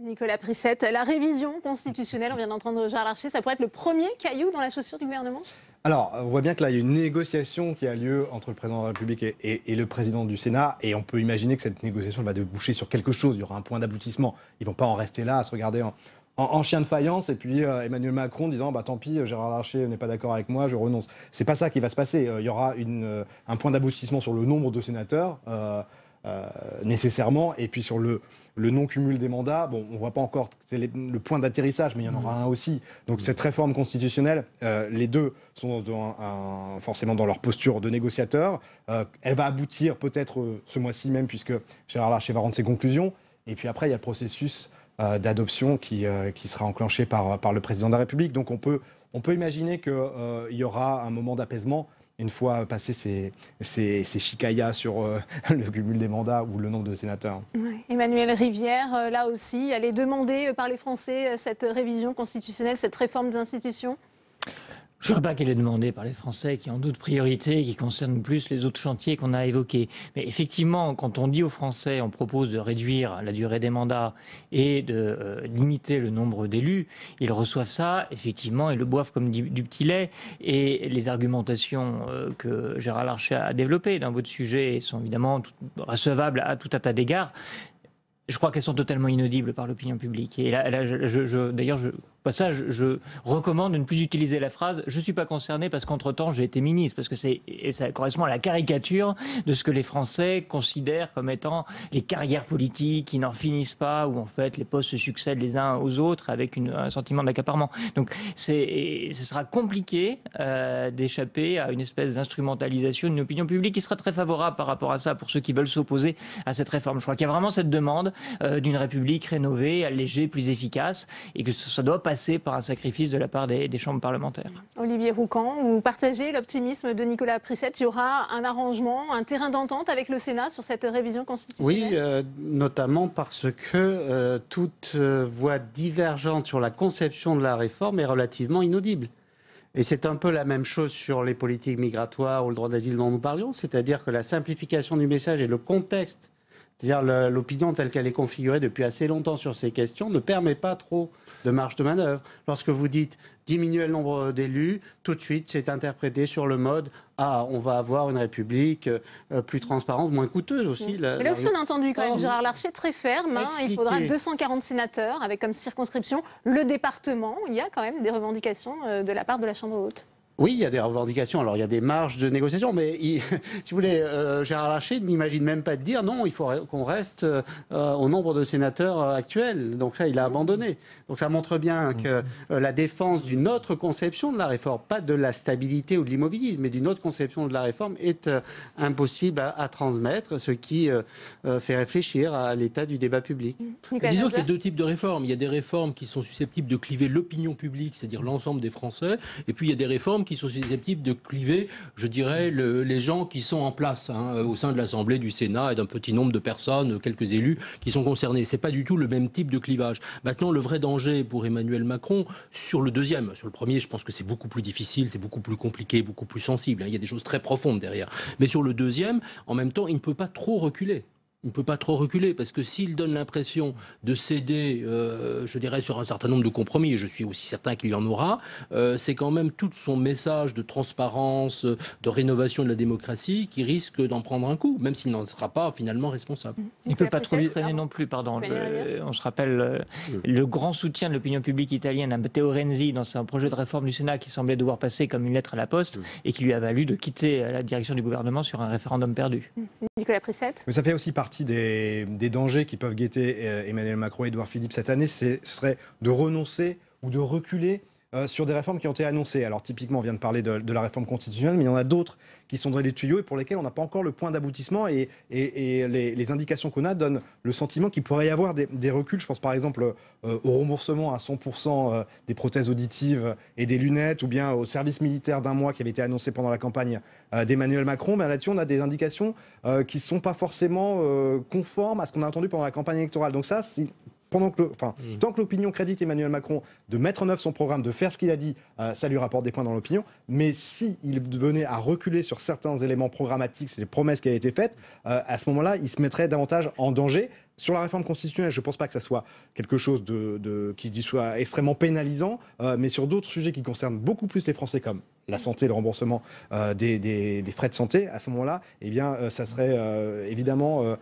Nicolas Prissette, la révision constitutionnelle, on vient d'entendre Gérard Larcher, ça pourrait être le premier caillou dans la chaussure du gouvernement? Alors, on voit bien que là, il y a une négociation qui a lieu entre le président de la République et, le président du Sénat, et on peut imaginer que cette négociation va déboucher sur quelque chose. Il y aura un point d'aboutissement. Ils vont pas en rester là à se regarder en, chien de faïence, et puis euh, Emmanuel Macron disant bah tant pis, Gérard Larcher n'est pas d'accord avec moi, je renonce. C'est pas ça qui va se passer. Euh, il y aura euh, un point d'aboutissement sur le nombre de sénateurs. nécessairement. Et puis sur le, le non-cumul des mandats, bon, on ne voit pas encore c'est le point d'atterrissage, mais il y en aura un aussi. Donc cette réforme constitutionnelle, les deux sont forcément dans leur posture de négociateur. elle va aboutir peut-être ce mois-ci même, puisque Gérard Larcher va rendre ses conclusions. Et puis après, il y a le processus d'adoption qui, qui sera enclenché par, par le président de la République. Donc on peut, on peut imaginer qu'il y aura un moment d'apaisement une fois passé ces, ces, sur euh, le cumul des mandats ou le nombre de sénateurs. Emmanuel Rivière, euh, là aussi, elle est demandée par les Français, euh, cette révision constitutionnelle, cette réforme des institutions je ne crois pas qu'elle est demandée par les Français qui ont d'autres priorités, qui concernent plus les autres chantiers qu'on a évoqués. Mais effectivement, quand on dit aux Français, on propose de réduire la durée des mandats et de euh, limiter le nombre d'élus, ils reçoivent ça, effectivement, et le boivent comme du, petit lait. Et les argumentations euh, que Gérard Larcher a développées dans votre sujet sont évidemment recevables à tout un tas d'égards je crois qu'elles sont totalement inaudibles par l'opinion publique. Et là, d'ailleurs, je, passage, je recommande de ne plus utiliser la phrase je ne suis pas concerné parce qu'entre-temps j'ai été ministre, parce que c'est, ça correspond à la caricature de ce que les Français considèrent comme étant les carrières politiques qui n'en finissent pas, où en fait les postes se succèdent les uns aux autres avec un sentiment d'accaparement. Donc ce sera compliqué euh, d'échapper à une espèce d'instrumentalisation d'une opinion publique qui sera très favorable par rapport à ça pour ceux qui veulent s'opposer à cette réforme. Je crois qu'il y a vraiment cette demande d'une République rénovée, allégée, plus efficace, et que ça doit passer par un sacrifice de la part des, chambres parlementaires. Olivier Roucan, vous partagez l'optimisme de Nicolas Prissette. Il y aura un arrangement, un terrain d'entente avec le Sénat sur cette révision constitutionnelle Oui, euh, notamment parce que euh, toute voix divergente sur la conception de la réforme est relativement inaudible. Et c'est un peu la même chose sur les politiques migratoires ou le droit d'asile dont nous parlions, c'est-à-dire que la simplification du message et le contexte c'est-à-dire l'opinion telle qu'elle est configurée depuis assez longtemps sur ces questions ne permet pas trop de marge de manœuvre. Lorsque vous dites diminuer le nombre d'élus, tout de suite c'est interprété sur le mode ah on va avoir une république euh, plus transparente, moins coûteuse aussi. Mais là aussi on a entendu quand même Gérard Larcher très ferme. Hein. il faudra 240 sénateurs avec comme circonscription le département. Il y a quand même des revendications euh, de la part de la Chambre haute. Oui, il y a des revendications. Alors, il y a des marges de négociation, mais si vous voulez, euh, Gérard Larcher n'imagine même pas de dire non, il faut qu'on reste euh, au nombre de sénateurs euh, actuels. Donc, ça, il a abandonné. Donc, ça montre bien que la défense d'une autre conception de la réforme, pas de la stabilité ou de l'immobilisme, mais d'une autre conception de la réforme, est impossible à, transmettre, ce qui fait réfléchir à l'état du débat public. Disons qu'il y a deux types de réformes. Il y a des réformes qui sont susceptibles de cliver l'opinion publique, c'est-à-dire l'ensemble des Français, et puis il y a des réformes qui sont susceptibles de cliver, je dirais, les gens qui sont en place hein, au sein de l'Assemblée, du Sénat et d'un petit nombre de personnes, quelques élus qui sont concernés. C'est pas du tout le même type de clivage. Maintenant, le vrai danger pour Emmanuel Macron, sur le deuxième, sur le premier, je pense que c'est beaucoup plus difficile, c'est beaucoup plus compliqué, beaucoup plus sensible. Hein. il y a des choses très profondes derrière. Mais sur le deuxième, en même temps, il ne peut pas trop reculer il ne peut pas trop reculer parce que s'il donne l'impression de céder, euh, je dirais, sur un certain nombre de compromis, et je suis aussi certain qu'il y en aura, euh, c'est quand même tout son message de transparence, de rénovation de la démocratie qui risque d'en prendre un coup, même s'il n'en sera pas finalement responsable. Il ne peut pas trop traîner non plus, pardon. on se rappelle euh, le grand soutien de l'opinion publique italienne à Matteo Renzi dans un projet de réforme du Sénat qui semblait devoir passer comme une lettre à la poste et qui lui a valu de quitter la direction du gouvernement sur un référendum perdu. Nicolas Prissette Mais ça fait aussi partie des, dangers qui peuvent guetter euh, Emmanuel Macron et Edouard Philippe cette année, ce serait de renoncer ou de reculer euh, sur des réformes qui ont été annoncées. Alors typiquement, on vient de parler de, la réforme constitutionnelle, mais il y en a d'autres qui sont dans les tuyaux et pour lesquels on n'a pas encore le point d'aboutissement et, les, indications qu'on a donnent le sentiment qu'il pourrait y avoir des, reculs. Je pense par exemple euh, au remboursement à 100% des prothèses auditives et des lunettes ou bien au service militaire d'un mois qui avait été annoncé pendant la campagne d'Emmanuel Macron. Mais là-dessus, on a des indications qui ne sont pas forcément conformes à ce qu'on a entendu pendant la campagne électorale. Donc ça, pendant que, enfin, mm. tant que l'opinion crédite Emmanuel Macron de mettre en œuvre son programme, de faire ce qu'il a dit, euh, ça lui rapporte des points dans l'opinion. Mais s'il venait à reculer sur certains éléments programmatiques, c'est les promesses qui avaient été faites, euh, à ce moment-là, il se mettrait davantage en danger. Sur la réforme constitutionnelle, je ne pense pas que ça soit quelque chose de, qui soit extrêmement pénalisant, euh, mais sur d'autres sujets qui concernent beaucoup plus les Français, comme la santé, le remboursement euh, des, frais de santé, à ce moment-là, eh bien, euh, ça serait évidemment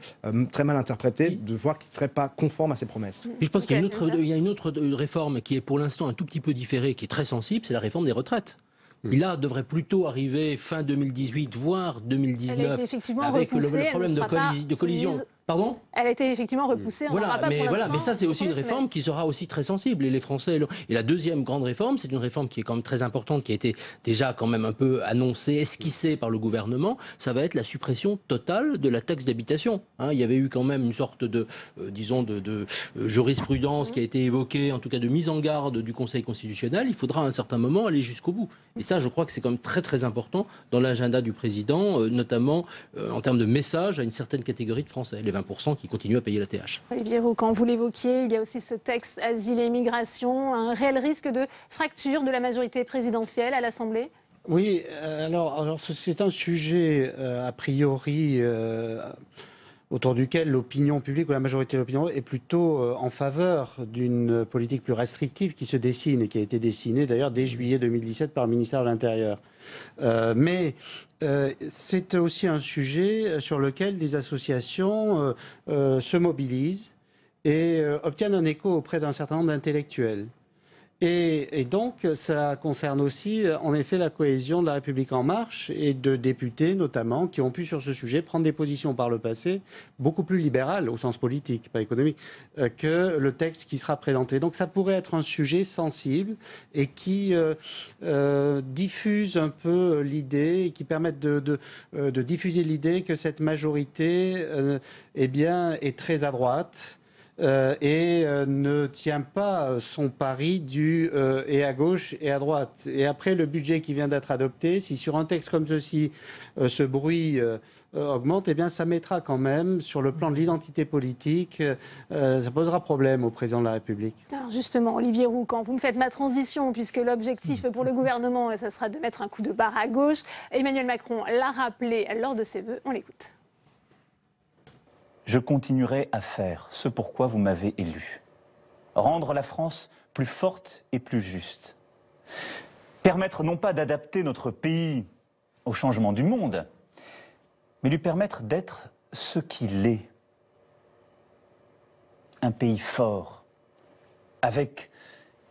très mal interprété de voir qu'il ne serait pas conforme à ses promesses. je pense qu'il y a une autre réforme qui est pour l'instant un tout petit peu différée, qui est très sensible, c'est la réforme des retraites Il là devrait plutôt arriver fin 2018, voire 2019. Elle a été effectivement avec le, repoussée, le problème elle de, ne sera collis- pas de collision. Pardon? Elle a été effectivement repoussée. on n'aura Voilà, pas mais, pour voilà, mais ça c'est au aussi une réforme semestre. qui sera aussi très sensible et les Français. Et la deuxième grande réforme, c'est une réforme qui est quand même très importante, qui a été déjà quand même un peu annoncée, esquissée par le gouvernement. Ça va être la suppression totale de la taxe d'habitation. Hein, il y avait eu quand même une sorte de, euh, disons, de, de, euh, jurisprudence qui a été évoquée, en tout cas de mise en garde du Conseil constitutionnel. Il faudra à un certain moment aller jusqu'au bout. Et ça, je crois que c'est quand même très très important dans l'agenda du président, euh, notamment euh, en termes de message à une certaine catégorie de Français, les 20% qui continuent à payer la TH. Olivier Roux, quand vous l'évoquiez, il y a aussi ce texte asile et migration, un réel risque de fracture de la majorité présidentielle à l'Assemblée? Oui, euh, alors, alors ce- c'est un sujet euh, a priori euh, autour duquel l'opinion publique ou la majorité de l'opinion est plutôt en faveur d'une politique plus restrictive qui se dessine et qui a été dessinée d'ailleurs dès juillet 2017 par le ministère de l'Intérieur. Euh, mais euh, c'est aussi un sujet sur lequel des associations euh, euh, se mobilisent et euh, obtiennent un écho auprès d'un certain nombre d'intellectuels. Et, et donc, ça concerne aussi, euh, en effet, la cohésion de la République en marche et de députés, notamment, qui ont pu, sur ce sujet, prendre des positions par le passé beaucoup plus libérales, au sens politique, pas économique, euh, que le texte qui sera présenté. Donc, ça pourrait être un sujet sensible et qui euh, euh, diffuse un peu l'idée, et qui permette de, de, de diffuser l'idée que cette majorité, eh bien, est très à droite. Euh, et euh, ne tient pas son pari du euh, et à gauche et à droite. Et après le budget qui vient d'être adopté, si sur un texte comme ceci, euh, ce bruit euh, euh, augmente, eh bien ça mettra quand même sur le plan de l'identité politique, euh, ça posera problème au président de la République. Alors justement, Olivier Roux, vous me faites ma transition, puisque l'objectif pour le gouvernement, ça sera de mettre un coup de barre à gauche, Emmanuel Macron l'a rappelé lors de ses vœux, on l'écoute. Je continuerai à faire ce pourquoi vous m'avez élu. Rendre la France plus forte et plus juste. Permettre non pas d'adapter notre pays au changement du monde, mais lui permettre d'être ce qu'il est. Un pays fort, avec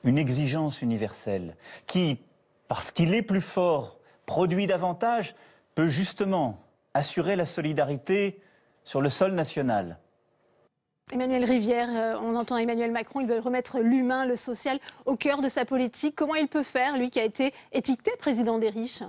une exigence universelle, qui, parce qu'il est plus fort, produit davantage, peut justement assurer la solidarité sur le sol national. Emmanuel Rivière, euh, on entend Emmanuel Macron, il veut remettre l'humain, le social au cœur de sa politique. Comment il peut faire, lui qui a été étiqueté président des riches?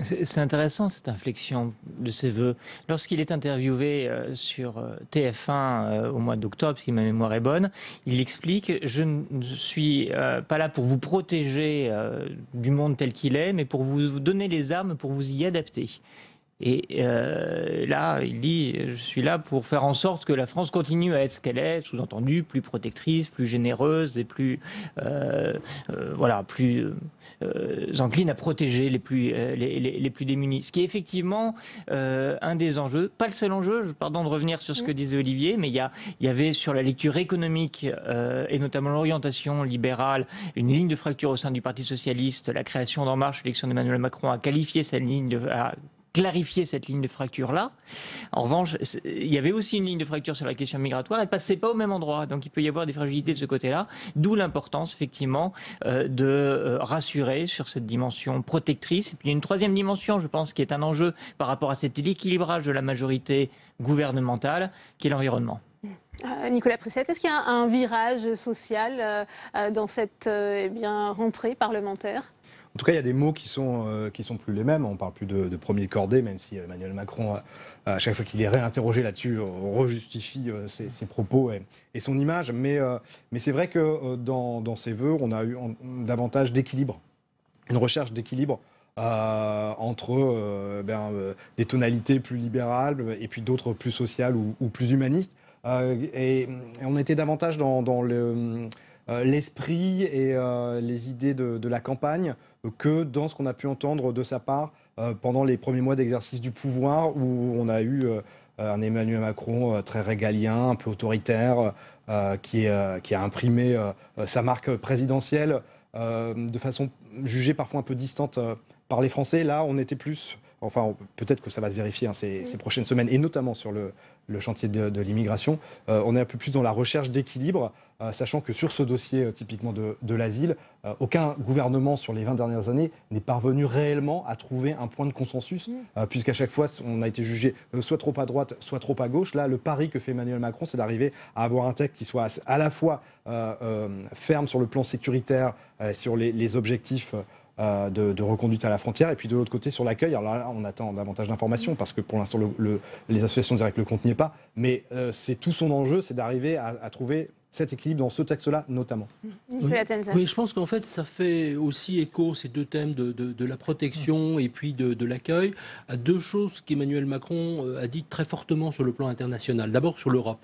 C'est intéressant cette inflexion de ses voeux. Lorsqu'il est interviewé euh, sur euh, TF1 euh, au mois d'octobre, si ma mémoire est bonne, il explique Je ne suis pas là pour vous protéger du monde tel qu'il est, mais pour vous donner les armes pour vous y adapter. Et euh, là, il dit Je suis là pour faire en sorte que la France continue à être ce qu'elle est, sous-entendu plus protectrice, plus généreuse et plus, euh, euh, voilà, plus encline à protéger les plus, les, les- les plus démunis. Ce qui est effectivement un des enjeux, pas le seul enjeu, je- pardon de revenir sur ce que disait Olivier, mais il y, a, il y avait sur la lecture économique et notamment l'orientation libérale une ligne de fracture au sein du Parti socialiste, la création d'En Marche, l'élection d'Emmanuel Macron a qualifié cette ligne de, a clarifié cette ligne de fracture-là. En revanche, il y avait aussi une ligne de fracture sur la question migratoire, elle ne passait pas au même endroit, donc il peut y avoir des fragilités de ce côté-là, d'où l'importance effectivement euh, de euh, rassurer sur cette dimension protectrice. Et puis il y a une troisième dimension, je pense, qui est un enjeu par rapport à cet équilibrage de la majorité gouvernementale, qui est l'environnement. Euh, Nicolas Prissette, est-ce qu'il y a un, virage social dans cette eh bien, rentrée parlementaire? En tout cas, il y a des mots qui sont, euh, qui sont plus les mêmes. On parle plus de, premier cordé, même si Emmanuel Macron, euh, à chaque fois qu'il est réinterrogé là-dessus, rejustifie euh, ses, propos et, son image. Mais, c'est vrai que dans, ses voeux, on a eu davantage d'équilibre, une recherche d'équilibre. entre ben, des tonalités plus libérales et puis d'autres plus sociales ou, plus humanistes. Et, on était davantage dans, le, l'esprit et euh, les idées de, la campagne euh, que dans ce qu'on a pu entendre de sa part euh, pendant les premiers mois d'exercice du pouvoir où on a eu euh, un Emmanuel Macron euh, très régalien, un peu autoritaire, euh, qui, euh, a imprimé euh, euh, sa marque présidentielle euh, de façon jugée parfois un peu distante euh, par les Français. Là, on était plus enfin peut-être que ça va se vérifier hein, ces, ces, prochaines semaines, et notamment sur le, le chantier de, de l'immigration, euh, on est un peu plus dans la recherche d'équilibre, euh, sachant que sur ce dossier euh, typiquement de, de l'asile, aucun gouvernement sur les 20 dernières années n'est parvenu réellement à trouver un point de consensus, puisqu'à chaque fois on a été jugé soit trop à droite, soit trop à gauche. Là, le pari que fait Emmanuel Macron, c'est d'arriver à avoir un texte qui soit à la fois ferme sur le plan sécuritaire, sur les, les objectifs. Euh, de, de, reconduite à la frontière et puis de l'autre côté sur l'accueil. Alors là, on attend davantage d'informations parce que pour l'instant, le, le, les associations directes le compte n'y est pas. Mais euh, c'est tout son enjeu, c'est d'arriver à, à, trouver cet équilibre dans ce texte-là notamment. Oui, oui, je pense qu'en fait, ça fait aussi écho, ces deux thèmes de, de, de la protection et puis de, de l'accueil, à deux choses qu'Emmanuel Macron euh, a dites très fortement sur le plan international. D'abord sur l'Europe.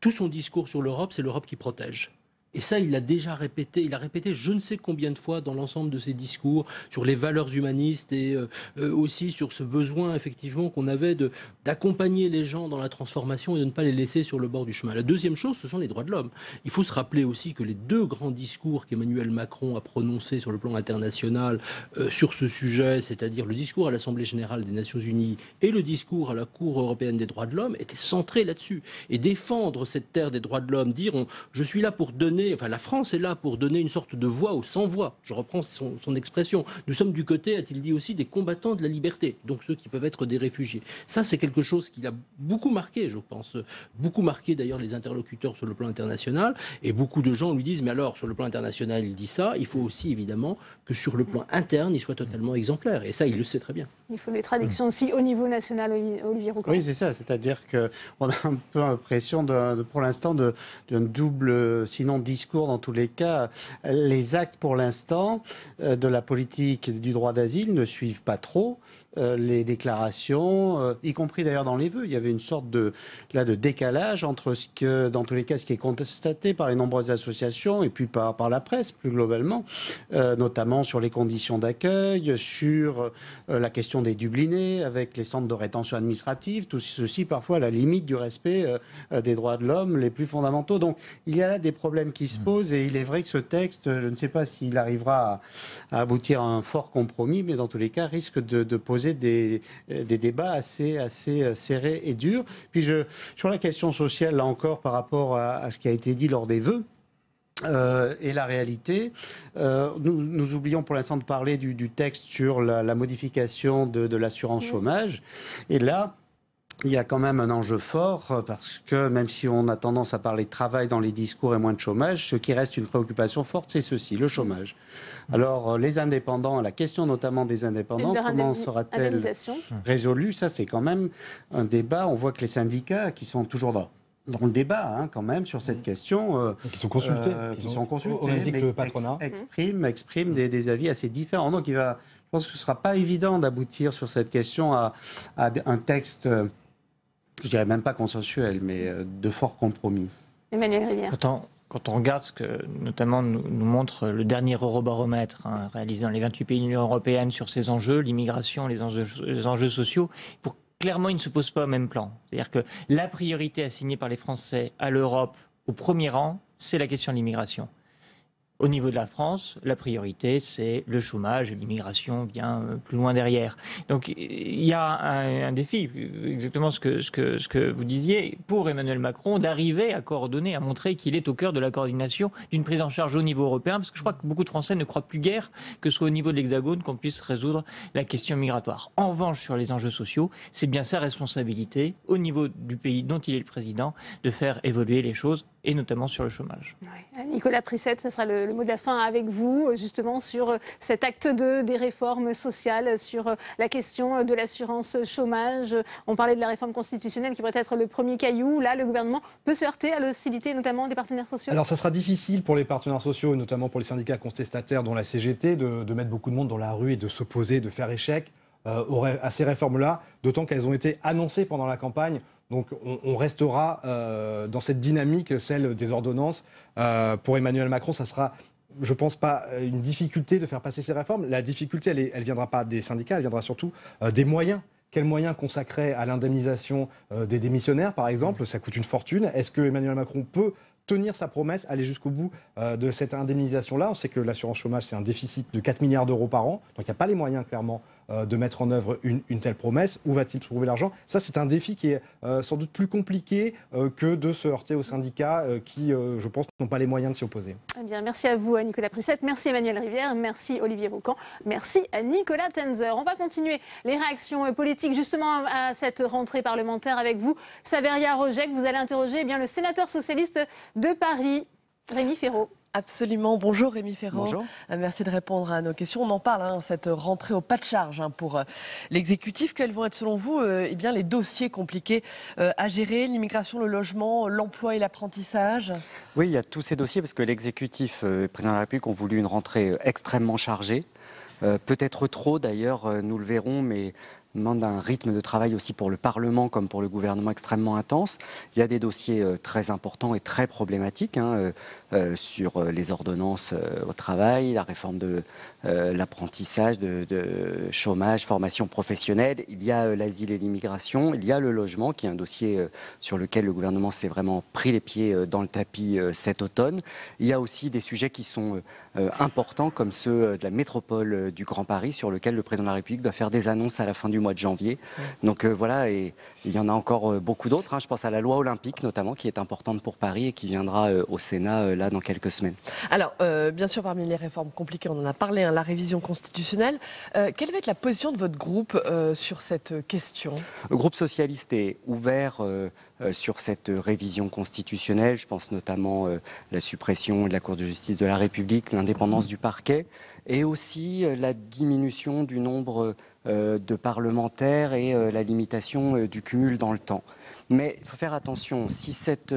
Tout son discours sur l'Europe, c'est l'Europe qui protège. Et ça, il l'a déjà répété. Il a répété je ne sais combien de fois dans l'ensemble de ses discours sur les valeurs humanistes et euh, aussi sur ce besoin, effectivement, qu'on avait d'accompagner les gens dans la transformation et de ne pas les laisser sur le bord du chemin. La deuxième chose, ce sont les droits de l'homme. Il faut se rappeler aussi que les deux grands discours qu'Emmanuel Macron a prononcés sur le plan international euh, sur ce sujet, c'est-à-dire le discours à l'Assemblée générale des Nations unies et le discours à la Cour européenne des droits de l'homme, étaient centrés là-dessus. Et défendre cette terre des droits de l'homme, dire on, je suis là pour donner enfin la France est là pour donner une sorte de voix aux sans-voix. Je reprends son, son, expression. Nous sommes du côté, a-t-il dit aussi, des combattants de la liberté, donc ceux qui peuvent être des réfugiés. Ça, c'est quelque chose qui l'a beaucoup marqué, je pense. Beaucoup marqué d'ailleurs les interlocuteurs sur le plan international. Et beaucoup de gens lui disent, mais alors, sur le plan international, il dit ça. Il faut aussi, évidemment, que sur le plan interne, il soit totalement exemplaire. Et ça, il le sait très bien. Il faut des traductions aussi au niveau national, Olivier Roucault. Oui, c'est ça. C'est-à-dire qu'on a un peu l'impression, de, de, pour l'instant, d'un double, sinon discours dans tous les cas. Les actes, pour l'instant, euh, de la politique du droit d'asile ne suivent pas trop. Euh, les déclarations, euh, y compris d'ailleurs dans les vœux. Il y avait une sorte de, là, de décalage entre ce que, dans tous les cas, ce qui est constaté par les nombreuses associations et puis par, par la presse plus globalement, euh, notamment sur les conditions d'accueil, sur la question des dublinés avec les centres de rétention administrative, tout ceci parfois à la limite du respect des droits de l'homme les plus fondamentaux. Donc il y a là des problèmes qui se posent et il est vrai que ce texte, je ne sais pas s'il arrivera à, à, aboutir à un fort compromis, mais dans tous les cas risque de, de poser des, des, débats assez, assez serrés et durs. Puis je, sur la question sociale, là encore, par rapport à, à ce qui a été dit lors des vœux, euh, et la réalité. Euh, nous, nous, oublions pour l'instant de parler du, du texte sur la, la modification de, de l'assurance mmh. chômage. Et là, il y a quand même un enjeu fort parce que même si on a tendance à parler de travail dans les discours et moins de chômage, ce qui reste une préoccupation forte, c'est ceci, le chômage. Alors les indépendants, la question notamment des indépendants, comment sera-t-elle résolue? Ça, c'est quand même un débat. On voit que les syndicats qui sont toujours dans dans le débat hein, quand même sur cette question. Euh, qui sont consultés. Euh, qui sont consultés. On dit que le patronat. Ex, exprime, exprime des, des, avis assez différents. Donc il va, je pense que ce ne sera pas évident d'aboutir sur cette question à, à un texte, je dirais même pas consensuel, mais de fort compromis. Emmanuel Rivière. Pourtant, quand on regarde ce que notamment nous, nous montre le dernier Eurobaromètre hein, réalisé dans les 28 pays de l'Union européenne sur ces enjeux, l'immigration, les enjeux, les enjeux sociaux, pour clairement, ils ne se posent pas au même plan. C'est-à-dire que la priorité assignée par les Français à l'Europe au premier rang, c'est la question de l'immigration. Au niveau de la France, la priorité, c'est le chômage et l'immigration vient plus loin derrière. Donc il y a un, défi, exactement ce, que, ce que vous disiez, pour Emmanuel Macron, d'arriver à coordonner, à montrer qu'il est au cœur de la coordination d'une prise en charge au niveau européen, parce que je crois que beaucoup de Français ne croient plus guère que ce soit au niveau de l'Hexagone qu'on puisse résoudre la question migratoire. En revanche, sur les enjeux sociaux, c'est bien sa responsabilité, au niveau du pays dont il est le président, de faire évoluer les choses et notamment sur le chômage. Ouais. Nicolas Prissette, ce sera le, le, mot de la fin avec vous, justement sur cet acte 2 des réformes sociales, sur la question de l'assurance chômage. On parlait de la réforme constitutionnelle qui pourrait être le premier caillou. Là, le gouvernement peut se heurter à l'hostilité, notamment des partenaires sociaux Alors, ça sera difficile pour les partenaires sociaux, notamment pour les syndicats contestataires, dont la CGT, de, de mettre beaucoup de monde dans la rue et de s'opposer, de faire échec. Euh, à ces réformes-là, d'autant qu'elles ont été annoncées pendant la campagne donc on, restera euh, dans cette dynamique, celle des ordonnances. Euh, pour Emmanuel Macron, ça sera, je pense pas, une difficulté de faire passer ces réformes. La difficulté, elle, elle viendra pas des syndicats, elle viendra surtout euh, des moyens. Quels moyens consacrer à l'indemnisation euh, des démissionnaires, par exemple? Ça coûte une fortune. Est-ce que Emmanuel Macron peut tenir sa promesse, aller jusqu'au bout euh, de cette indemnisation-là? On sait que l'assurance chômage, c'est un déficit de 4 milliards d'euros par an, donc il n'y a pas les moyens, clairement, euh, de mettre en œuvre une, telle promesse. Où va-t-il trouver l'argent? Ça, c'est un défi qui est euh, sans doute plus compliqué euh, que de se heurter aux syndicats euh, qui, euh, je pense, n'ont pas les moyens de s'y opposer. Eh bien, merci à vous, Nicolas Prissette. Merci Emmanuel Rivière. Merci Olivier Roucan. Merci Nicolas Tenzer. On va continuer les réactions euh, politiques justement à cette rentrée parlementaire avec vous. Saveria Rojek, vous allez interroger eh bien, le sénateur socialiste de Paris, Rémi Ferraud. Absolument. Bonjour Rémi Ferrand. Bonjour. Euh, Merci de répondre à nos questions. On en parle, hein, cette rentrée au pas de charge hein, pour euh, l'exécutif. Quels vont être selon vous euh, eh bien, les dossiers compliqués euh, à gérer? L'immigration, le logement, l'emploi et l'apprentissage? Oui, il y a tous ces dossiers parce que l'exécutif et le président de la République ont voulu une rentrée extrêmement chargée. Peut-être trop d'ailleurs, nous le verrons, mais demande un rythme de travail aussi pour le Parlement comme pour le gouvernement extrêmement intense. Il y a des dossiers très importants et très problématiques hein, sur euh, les ordonnances euh, au travail, la réforme de euh, l'apprentissage, de, de chômage, formation professionnelle. Il y a euh, l'asile et l'immigration. Il y a le logement, qui est un dossier euh, sur lequel le gouvernement s'est vraiment pris les pieds euh, dans le tapis euh, cet automne. Il y a aussi des sujets qui sont euh, euh, importants, comme ceux euh, de la métropole euh, du Grand Paris, sur lequel le président de la République doit faire des annonces à la fin du mois de janvier. Donc euh, voilà, et il y en a encore euh, beaucoup d'autres. hein. Je pense à la loi olympique, notamment, qui est importante pour Paris et qui viendra euh, au Sénat euh, là dans quelques semaines. Alors, euh, bien sûr, parmi les réformes compliquées, on en a parlé, hein, la révision constitutionnelle. Euh, quelle va être la position de votre groupe euh, sur cette question? Le groupe socialiste est ouvert sur cette révision constitutionnelle. Je pense notamment euh, la suppression de la Cour de justice de la République, l'indépendance du parquet et aussi la diminution du nombre de parlementaires et la limitation du cumul dans le temps. Mais il faut faire attention, si cette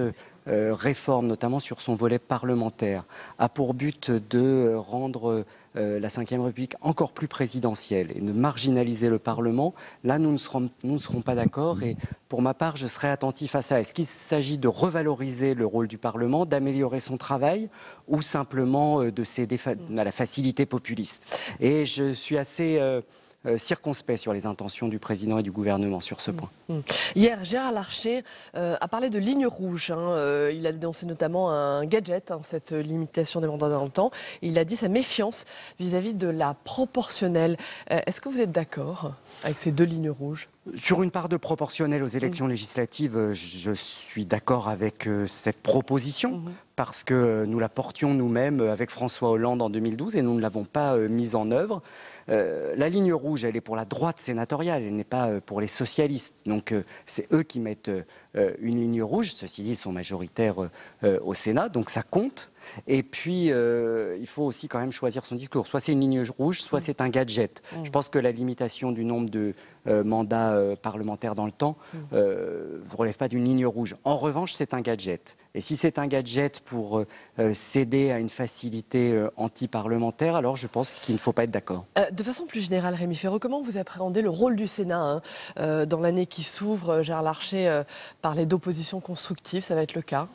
euh, réforme, notamment sur son volet parlementaire, a pour but de rendre euh, la Ve République encore plus présidentielle et de marginaliser le Parlement, là, nous ne serons, pas d'accord. Et pour ma part, je serai attentif à ça. Est-ce qu'il s'agit de revaloriser le rôle du Parlement, d'améliorer son travail, ou simplement euh, de céder à la facilité populiste? Et je suis assez euh, circonspect sur les intentions du président et du gouvernement sur ce point. Hmm. Hier, Gérard Larcher euh, a parlé de ligne rouge. hein. Euh, il a dénoncé notamment un gadget, hein, cette limitation des mandats dans le temps. Il a dit sa méfiance vis-à-vis de la proportionnelle. Est-ce que vous êtes d'accord avec ces deux lignes rouges? Sur une part de proportionnelle aux élections législatives, euh, je suis d'accord avec cette proposition parce que nous la portions nous-mêmes avec François Hollande en 2012 et nous ne l'avons pas mise en œuvre. Euh, la ligne rouge, elle est pour la droite sénatoriale, elle n'est pas euh, pour les socialistes. Donc euh, c'est eux qui mettent une ligne rouge. Ceci dit, ils sont majoritaires au Sénat, donc ça compte. Et puis, euh, il faut aussi quand même choisir son discours. Soit c'est une ligne rouge, soit c'est un gadget. Mm. Je pense que la limitation du nombre de euh, mandats euh, parlementaires dans le temps ne relève pas d'une ligne rouge. En revanche, c'est un gadget. Et si c'est un gadget pour céder à une facilité anti-parlementaire, alors je pense qu'il ne faut pas être d'accord. De façon plus générale, Rémi Ferro, comment vous appréhendez le rôle du Sénat hein, dans l'année qui s'ouvre Gérard Larcher parlait d'opposition constructive, ça va être le cas?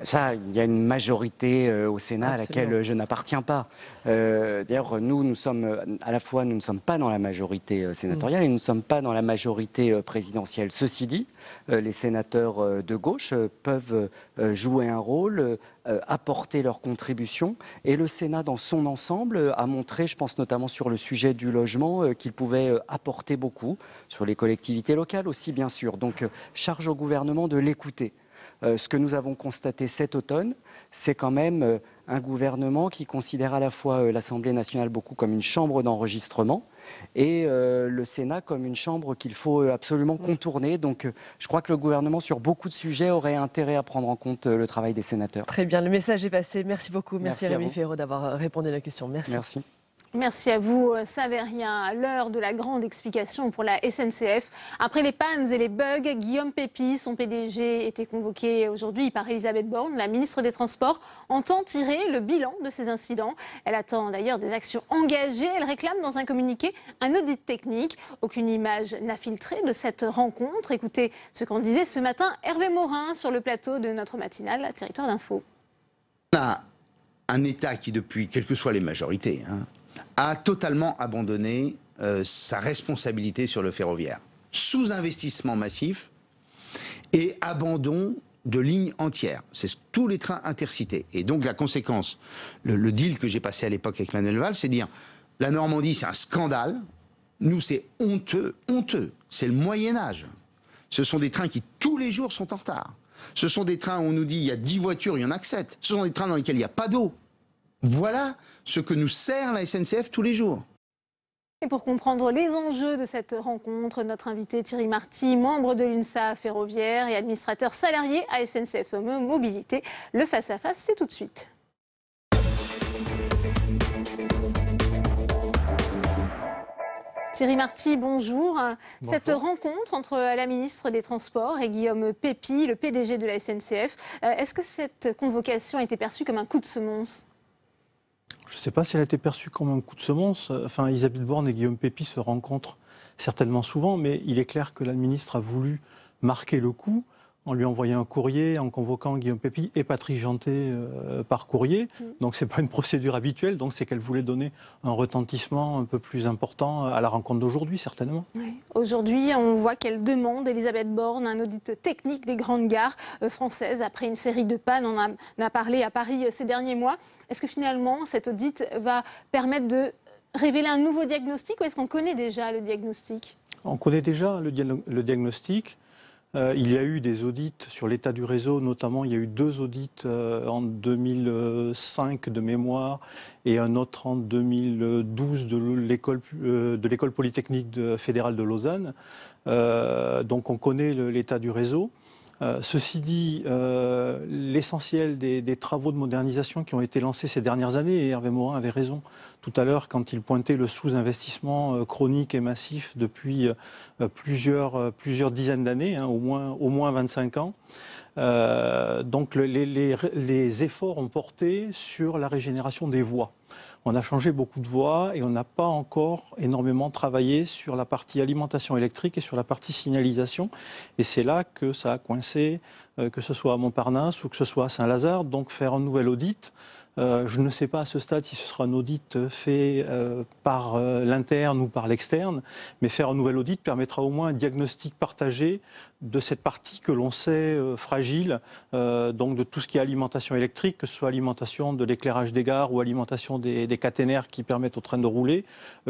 Ça, il y a une majorité euh, au Sénat à laquelle je n'appartiens pas. Euh, D'ailleurs, nous, nous sommes euh, à la fois, nous ne sommes pas dans la majorité euh, sénatoriale et nous ne sommes pas dans la majorité euh, présidentielle. Ceci dit, euh, les sénateurs euh, de gauche euh, peuvent euh, jouer un rôle, euh, apporter leur contribution. Et le Sénat, dans son ensemble, euh, a montré, je pense notamment sur le sujet du logement, euh, qu'il pouvait euh, apporter beaucoup, sur les collectivités locales aussi, bien sûr. Donc, euh, charge au gouvernement de l'écouter. Euh, ce que nous avons constaté cet automne, c'est quand même euh, un gouvernement qui considère à la fois euh, l'Assemblée nationale beaucoup comme une chambre d'enregistrement et le Sénat comme une chambre qu'il faut absolument contourner. Donc je crois que le gouvernement, sur beaucoup de sujets, aurait intérêt à prendre en compte le travail des sénateurs. Très bien, le message est passé. Merci beaucoup. Merci, Merci à Rémi. Ferro d'avoir répondu à la question. Merci. Merci. Merci à vous, euh, Savérien. À l'heure de la grande explication pour la SNCF, après les pannes et les bugs, Guillaume Pépi, son PDG, était convoqué aujourd'hui par Elisabeth Borne. La ministre des Transports entend tirer le bilan de ces incidents. Elle attend d'ailleurs des actions engagées. Elle réclame dans un communiqué un audit technique. Aucune image n'a filtré de cette rencontre. Écoutez ce qu'en disait ce matin Hervé Morin sur le plateau de notre matinale Territoire d'Info. Un État qui, depuis, quelles que soient les majorités, hein, a totalement abandonné euh, sa responsabilité sur le ferroviaire. Sous-investissement massif et abandon de lignes entières. C'est tous les trains intercités. Et donc la conséquence, le, deal que j'ai passé à l'époque avec Manuel Valls, c'est dire la Normandie, c'est un scandale. Nous, c'est honteux, honteux. C'est le Moyen Âge. Ce sont des trains qui tous les jours sont en retard. Ce sont des trains où on nous dit il y a 10 voitures, il y en a que 7. Ce sont des trains dans lesquels il n'y a pas d'eau. Voilà ce que nous sert la SNCF tous les jours. Et pour comprendre les enjeux de cette rencontre, notre invité Thierry Marty, membre de l'UNSA ferroviaire et administrateur salarié à SNCF Mobilité, le face-à-face, c'est tout de suite. Thierry Marty, bonjour. Cette rencontre entre la ministre des Transports et Guillaume Pépi, le PDG de la SNCF, euh, est-ce que cette convocation a été perçue comme un coup de semonce? Je ne sais pas si elle a été perçue comme un coup de semonce. Enfin, Isabelle Borne et Guillaume Pépi se rencontrent certainement souvent, mais il est clair que la ministre a voulu marquer le coup en lui envoyant un courrier, en convoquant Guillaume Pépi et Patrick Janté euh, par courrier. Mm. Donc ce n'est pas une procédure habituelle, donc c'est qu'elle voulait donner un retentissement un peu plus important à la rencontre d'aujourd'hui, certainement. Aujourd'hui, on voit qu'elle demande, Elisabeth Borne, un audit technique des grandes gares euh, françaises après une série de pannes. On, a, on a parlé à Paris euh, ces derniers mois. Est-ce que finalement, cet audit va permettre de révéler un nouveau diagnostic ou est-ce qu'on connaît déjà le diagnostic? On connaît déjà le, le diagnostic. Euh, il y a eu des audits sur l'état du réseau, notamment il y a eu deux audits euh, en 2005 de mémoire et un autre en 2012 de l'école euh, de l'école polytechnique fédérale de Lausanne. donc on connaît l'état du réseau. Euh, ceci dit, euh, l'essentiel des, travaux de modernisation qui ont été lancés ces dernières années, et Hervé Morin avait raison tout à l'heure quand il pointait le sous-investissement euh, chronique et massif depuis plusieurs, plusieurs dizaines d'années, hein, au, moins, au moins 25 ans. donc les, les efforts ont porté sur la régénération des voies. On a changé beaucoup de voies et on n'a pas encore énormément travaillé sur la partie alimentation électrique et sur la partie signalisation. Et c'est là que ça a coincé, euh, que ce soit à Montparnasse ou que ce soit à Saint-Lazare. Donc faire un nouvel audit, je ne sais pas à ce stade si ce sera un audit fait euh, par euh, l'interne ou par l'externe, mais faire un nouvel audit permettra au moins un diagnostic partagé de cette partie que l'on sait fragile, donc de tout ce qui est alimentation électrique, que ce soit alimentation de l'éclairage des gares ou alimentation des, des, caténaires qui permettent au train de rouler,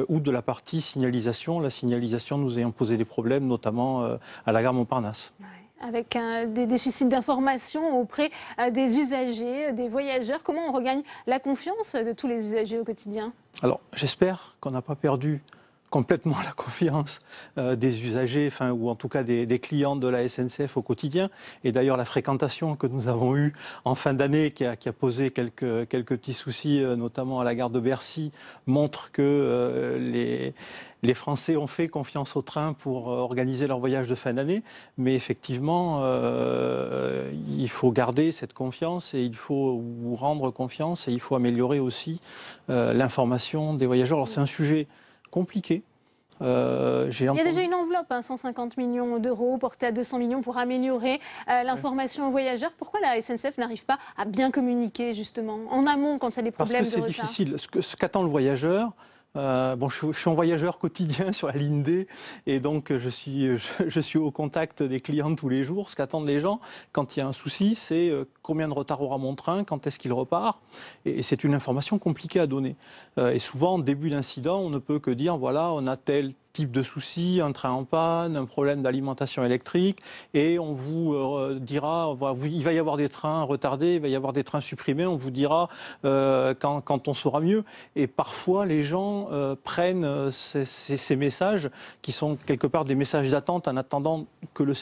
ou de la partie signalisation. La signalisation nous ayant posé des problèmes, notamment à la gare Montparnasse avec des déficits d'information auprès euh, des usagers, euh, des voyageurs. Comment on regagne la confiance de tous les usagers au quotidien? Alors, j'espère qu'on n'a pas perdu complètement la confiance euh, des usagers, enfin, ou en tout cas des, clients de la SNCF au quotidien. Et d'ailleurs, la fréquentation que nous avons eue en fin d'année, qui a, posé quelques, petits soucis, notamment à la gare de Bercy, montre que les les Français ont fait confiance au train pour euh, organiser leur voyage de fin d'année, mais effectivement, euh, il faut garder cette confiance et il faut rendre confiance et il faut améliorer aussi euh, l'information des voyageurs. Alors c'est un sujet compliqué. il y a déjà une enveloppe, 150 hein, millions d'euros, portée à 200 millions pour améliorer l'information aux voyageurs. Pourquoi la SNCF n'arrive pas à bien communiquer justement en amont quand il y a des problèmes Parce que c'est difficile. Ce qu'attend le voyageur, euh, bon, je, suis en voyageur quotidien sur la ligne D et donc je suis, je, suis au contact des clients tous les jours. Ce qu'attendent les gens quand il y a un souci, c'est euh, combien de retard aura mon train, quand est-ce qu'il repart. Et, c'est une information compliquée à donner. Euh, et souvent, au début d'incident, on ne peut que dire voilà, on a tel type de souci, un train en panne, un problème d'alimentation électrique, et on vous euh, dira, il va y avoir des trains retardés, il va y avoir des trains supprimés, on vous dira euh, quand, on saura mieux. Et parfois, les gens euh, prennent ces, messages, qui sont quelque part des messages d'attente en attendant que le,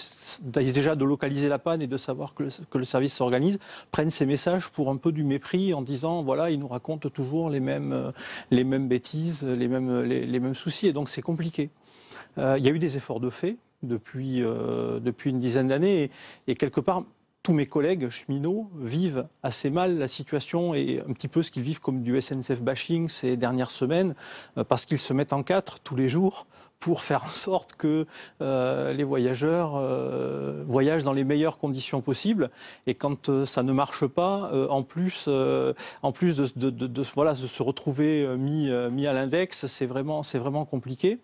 déjà de localiser la panne et de savoir que le, que le service s'organise, prennent ces messages pour un peu du mépris en disant, voilà, ils nous racontent toujours les mêmes, les mêmes bêtises, les mêmes, les mêmes soucis, et donc c'est compliqué. Euh, il y a eu des efforts de fait depuis, euh, une dizaine d'années et, quelque part, tous mes collègues cheminots vivent assez mal la situation et un petit peu ce qu'ils vivent comme du SNCF bashing ces dernières semaines, euh, parce qu'ils se mettent en quatre tous les jours pour faire en sorte que les voyageurs voyagent dans les meilleures conditions possibles. Et quand ça ne marche pas, en plus, de, se retrouver mis, à l'index, c'est vraiment compliqué.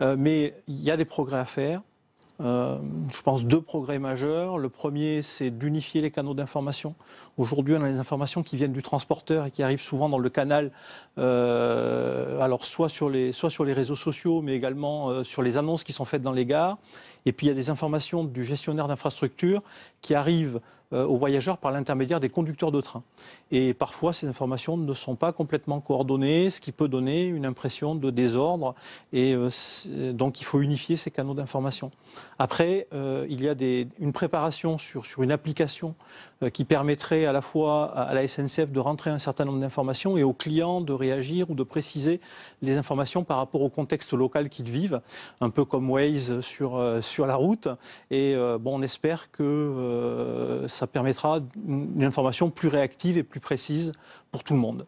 Mais il y a des progrès à faire. euh, je pense, deux progrès majeurs. Le premier, c'est d'unifier les canaux d'information. Aujourd'hui, on a les informations qui viennent du transporteur et qui arrivent souvent dans le canal, euh, alors soit sur, les, soit sur les réseaux sociaux, mais également euh, sur les annonces qui sont faites dans les gares. Et puis, il y a des informations du gestionnaire d'infrastructure qui arrivent euh, aux voyageurs par l'intermédiaire des conducteurs de train. Et parfois, ces informations ne sont pas complètement coordonnées, ce qui peut donner une impression de désordre. Et euh, donc, il faut unifier ces canaux d'information. Après, euh, il y a une préparation sur, sur une application qui permettrait à la fois à la SNCF de rentrer un certain nombre d'informations et aux clients de réagir ou de préciser les informations par rapport au contexte local qu'ils vivent, un peu comme Waze sur, sur la route. Et bon, on espère que ça permettra une information plus réactive et plus précise pour tout le monde.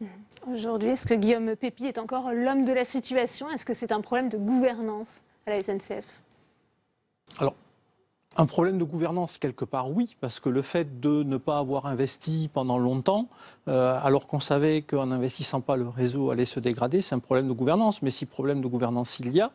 Aujourd'hui, est-ce que Guillaume Pépi est encore l'homme de la situation? Est-ce que c'est un problème de gouvernance à la SNCF Alors, un problème de gouvernance, quelque part, oui, parce que le fait de ne pas avoir investi pendant longtemps, euh, alors qu'on savait qu'en n'investissant pas, le réseau allait se dégrader, c'est un problème de gouvernance. Mais si problème de gouvernance il y a,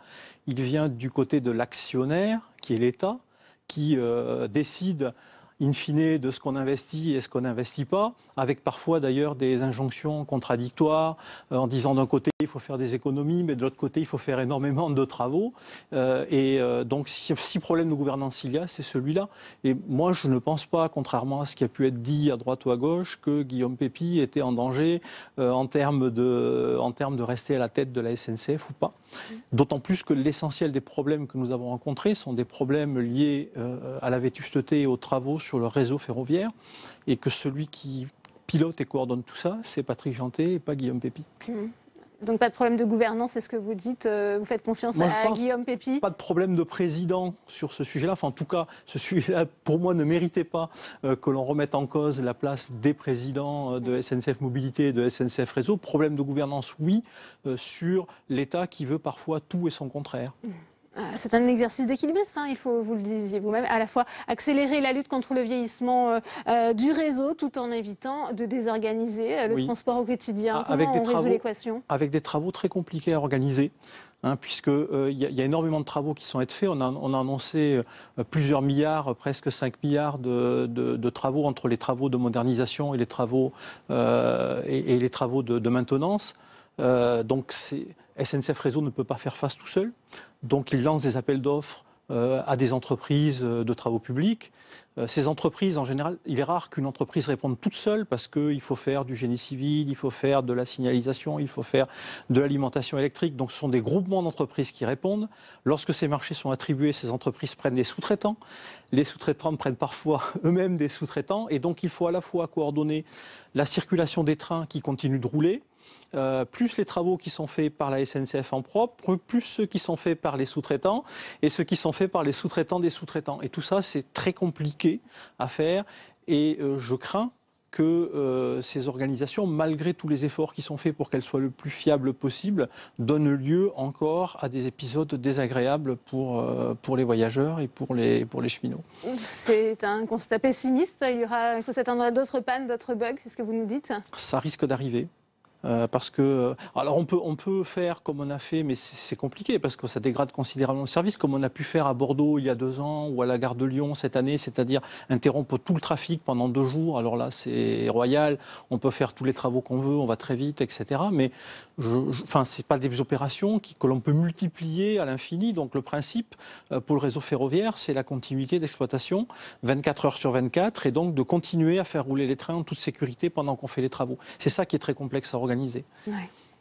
il vient du côté de l'actionnaire, qui est l'État, qui euh, décide in fine de ce qu'on investit et ce qu'on n'investit pas, avec parfois d'ailleurs des injonctions contradictoires euh, en disant d'un côté il faut faire des économies, mais de l'autre côté il faut faire énormément de travaux. Euh, et euh, donc si, problème de gouvernance il y a, c'est celui-là. Et moi je ne pense pas, contrairement à ce qui a pu être dit à droite ou à gauche, que Guillaume Pépi était en danger en termes de, en termes de rester à la tête de la SNCF ou pas. D'autant plus que l'essentiel des problèmes que nous avons rencontrés sont des problèmes liés à la vétusteté et aux travaux sur le réseau ferroviaire, et que celui qui pilote et coordonne tout ça, c'est Patrick Janté et pas Guillaume Pépi. Mmh. Donc pas de problème de gouvernance, c'est ce que vous dites euh, Vous faites confiance à, Guillaume Pépi? Pas de problème de président sur ce sujet-là. Enfin, en tout cas, ce sujet-là, pour moi, ne méritait pas euh, que l'on remette en cause la place des présidents euh, de SNCF Mobilité et de SNCF Réseau. Problème de gouvernance, oui, sur l'État qui veut parfois tout et son contraire. Mmh. Euh, c'est un exercice d'équilibriste, hein, il faut, vous le disiez vous-même, à la fois accélérer la lutte contre le vieillissement euh, euh, du réseau tout en évitant de désorganiser le transport au quotidien. Comment avec on résout l'équation? Avec des travaux très compliqués à organiser. Hein, puisqu'il y, y, a énormément de travaux qui sont à être faits. On a, on a annoncé plusieurs milliards, presque 5 milliards de, de, de, travaux entre les travaux de modernisation et les travaux, euh, et, et, les travaux de, de maintenance. Euh, donc SNCF Réseau ne peut pas faire face tout seul. Donc il lance des appels d'offres euh, à des entreprises euh, de travaux publics. Ces entreprises, en général, il est rare qu'une entreprise réponde toute seule parce qu'il faut faire du génie civil, il faut faire de la signalisation, il faut faire de l'alimentation électrique. Donc ce sont des groupements d'entreprises qui répondent. Lorsque ces marchés sont attribués, ces entreprises prennent des sous-traitants. Les sous-traitants prennent parfois eux-mêmes des sous-traitants. Et donc il faut à la fois coordonner la circulation des trains qui continuent de rouler, euh, plus les travaux qui sont faits par la SNCF en propre, plus ceux qui sont faits par les sous-traitants et ceux qui sont faits par les sous-traitants des sous-traitants. Et tout ça, c'est très compliqué à faire et euh, je crains que euh, ces organisations, malgré tous les efforts qui sont faits pour qu'elles soient le plus fiables possible, donnent lieu encore à des épisodes désagréables pour, pour les voyageurs et pour les, pour les cheminots. C'est un constat pessimiste. Il, y aura, il faut s'attendre à d'autres pannes, d'autres bugs, c'est ce que vous nous dites? Ça risque d'arriver. Euh, parce que, euh, alors on peut, on peut faire comme on a fait, mais c'est compliqué parce que ça dégrade considérablement le service, comme on a pu faire à Bordeaux il y a deux ans ou à la gare de Lyon cette année, c'est-à-dire interrompre tout le trafic pendant deux jours. Alors là, c'est royal, on peut faire tous les travaux qu'on veut, on va très vite, etc. Mais je, je, enfin, c'est pas des opérations que l'on peut multiplier à l'infini. Donc le principe euh, pour le réseau ferroviaire, c'est la continuité d'exploitation 24 heures sur 24 et donc de continuer à faire rouler les trains en toute sécurité pendant qu'on fait les travaux. C'est ça qui est très complexe à organiser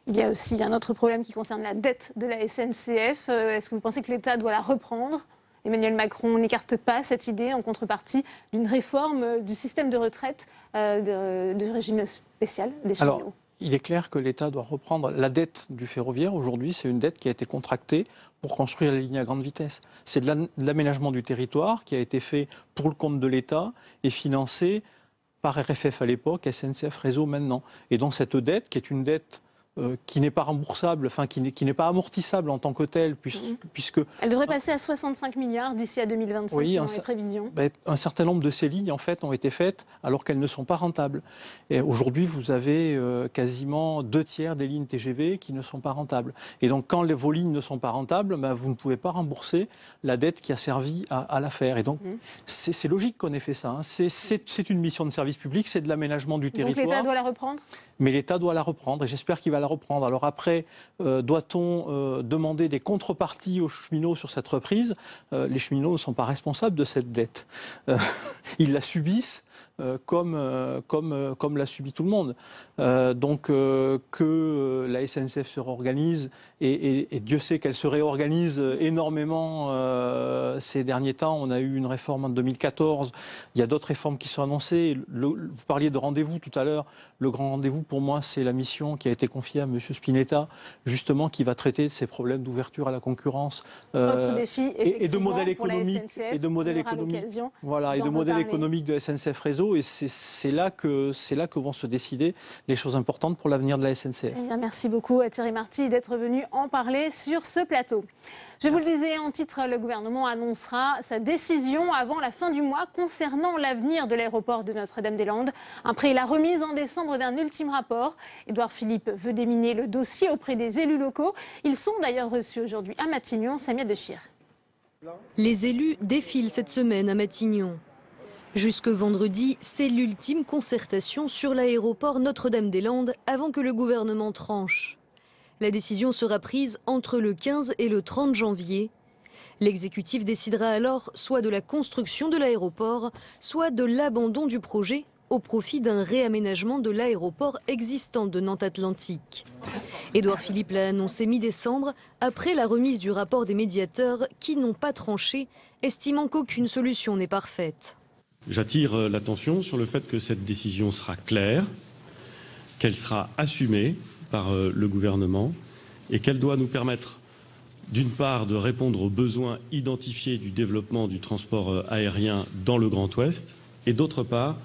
il y a aussi un autre problème qui concerne la dette de la SNCF. Euh, est-ce que vous pensez que l'État doit la reprendre? Emmanuel Macron n'écarte pas cette idée en contrepartie d'une réforme du système de retraite euh, de, régime spécial des cheminots? il est clair que l'État doit reprendre la dette du ferroviaire. Aujourd'hui, c'est une dette qui a été contractée pour construire les lignes à grande vitesse. C'est de l'aménagement du territoire qui a été fait pour le compte de l'État et financé par RFF à l'époque, SNCF Réseau maintenant. Et donc cette dette, qui est une dette euh, qui n'est pas remboursable, enfin qui n'est pas amortissable en tant que telle, Mhm. puisque... Elle devrait passer à 65 milliards d'ici à 2025 Oui, selon un, les prévisions. ben, un certain nombre de ces lignes en fait ont été faites alors qu'elles ne sont pas rentables. Et aujourd'hui, vous avez euh, quasiment deux tiers des lignes TGV qui ne sont pas rentables. Et donc, quand les, vos lignes ne sont pas rentables, ben, vous ne pouvez pas rembourser la dette qui a servi à, à la faire. Et donc, Mhm. c'est logique qu'on ait fait ça. hein. C'est- une mission de service public, c'est de l'aménagement du Donc territoire l'État doit la reprendre? Mais l'État doit la reprendre et j'espère qu'il va la reprendre. Alors après, euh, doit-on euh, demander des contreparties aux cheminots sur cette reprise? Euh, Les cheminots ne sont pas responsables de cette dette. Ils la subissent. Euh, comme, euh, comme, euh, comme l'a subi tout le monde. Donc que la SNCF se réorganise, et, et- et Dieu sait qu'elle se réorganise énormément ces derniers temps. On a eu une réforme en 2014, il y a d'autres réformes qui sont annoncées. Le- vous parliez de rendez-vous tout à l'heure. Le grand rendez-vous, pour moi, c'est la mission qui a été confiée à M. Spinetta, justement, qui va traiter de ces problèmes d'ouverture à la concurrence. euh, défi, et, et de modèle économique SNCF, et de modèle économique voilà et de modèle économique de SNCF Réseau et c'est- là que c'est là que vont se décider les choses importantes pour l'avenir de la SNCF. Eh bien, merci beaucoup à Thierry Marty d'être venu en parler sur ce plateau. Je vous le disais en titre, le gouvernement annoncera sa décision avant la fin du mois concernant l'avenir de l'aéroport de Notre-Dame-des-Landes. Après la remise en décembre d'un ultime rapport, Édouard Philippe veut déminer le dossier auprès des élus locaux. Ils sont d'ailleurs reçus aujourd'hui à Matignon, Samia Dechir. Les élus défilent cette semaine à Matignon. Jusque vendredi, c'est l'ultime concertation sur l'aéroport Notre-Dame-des-Landes avant que le gouvernement tranche. La décision sera prise entre le 15 et le 30 janvier. L'exécutif décidera alors soit de la construction de l'aéroport, soit de l'abandon du projet au profit d'un réaménagement de l'aéroport existant de Nantes Atlantique. Édouard Philippe l'a annoncé mi-décembre après la remise du rapport des médiateurs qui n'ont pas tranché, estimant qu'aucune solution n'est parfaite. J'attire euh, l'attention sur le fait que cette décision sera claire, qu'elle sera assumée par euh, le gouvernement et qu'elle doit nous permettre, d'une part, de répondre aux besoins identifiés du développement du transport euh, aérien dans le Grand Ouest et d'autre part,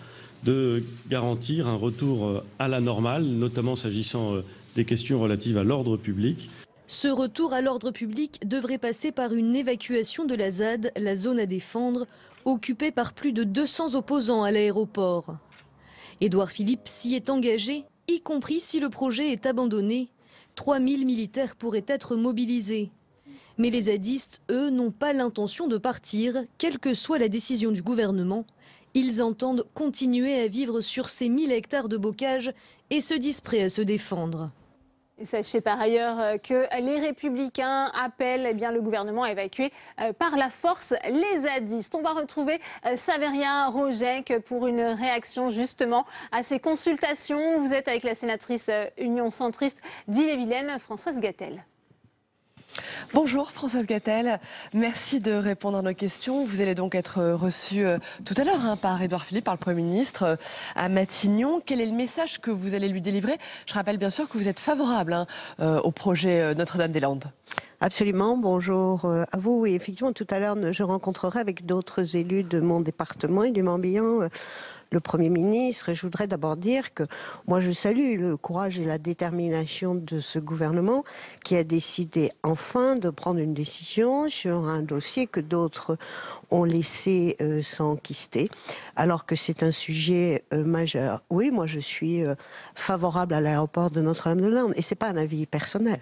de garantir un retour à la normale, notamment s'agissant des questions relatives à l'ordre public. Ce retour à l'ordre public devrait passer par une évacuation de la ZAD, la zone à défendre, occupée par plus de 200 opposants à l'aéroport. Édouard Philippe s'y est engagé, y compris si le projet est abandonné. 3000 militaires pourraient être mobilisés. Mais les zadistes, eux, n'ont pas l'intention de partir, quelle que soit la décision du gouvernement. Ils entendent continuer à vivre sur ces 1000 hectares de bocage et se disent prêts à se défendre. Sachez par ailleurs euh, que les Républicains appellent eh le gouvernement à évacuer euh, par la force les zadistes. On va retrouver euh, Saveria Rojek pour une réaction justement à ces consultations. Vous êtes avec la sénatrice euh, Union centriste d'Ille-et-Vilaine, Françoise Gattel. Bonjour Françoise Gattel, merci de répondre à nos questions. Vous allez donc être reçue euh, tout à l'heure hein, par Édouard Philippe, par le Premier ministre, euh, à Matignon. Quel est le message que vous allez lui délivrer? Je rappelle bien sûr que vous êtes favorable hein, euh, au projet Notre-Dame-des-Landes. Absolument, bonjour à vous. Oui, effectivement, tout à l'heure, je rencontrerai avec d'autres élus de mon département et du Morbihan le Premier ministre. Je voudrais d'abord dire que moi, je salue le courage et la détermination de ce gouvernement qui a décidé enfin de prendre une décision sur un dossier que d'autres ont laissé euh, s'enquister, alors que c'est un sujet euh, majeur. Oui, moi, je suis euh, favorable à l'aéroport de Notre-Dame-de-Lande et c'est pas un avis personnel.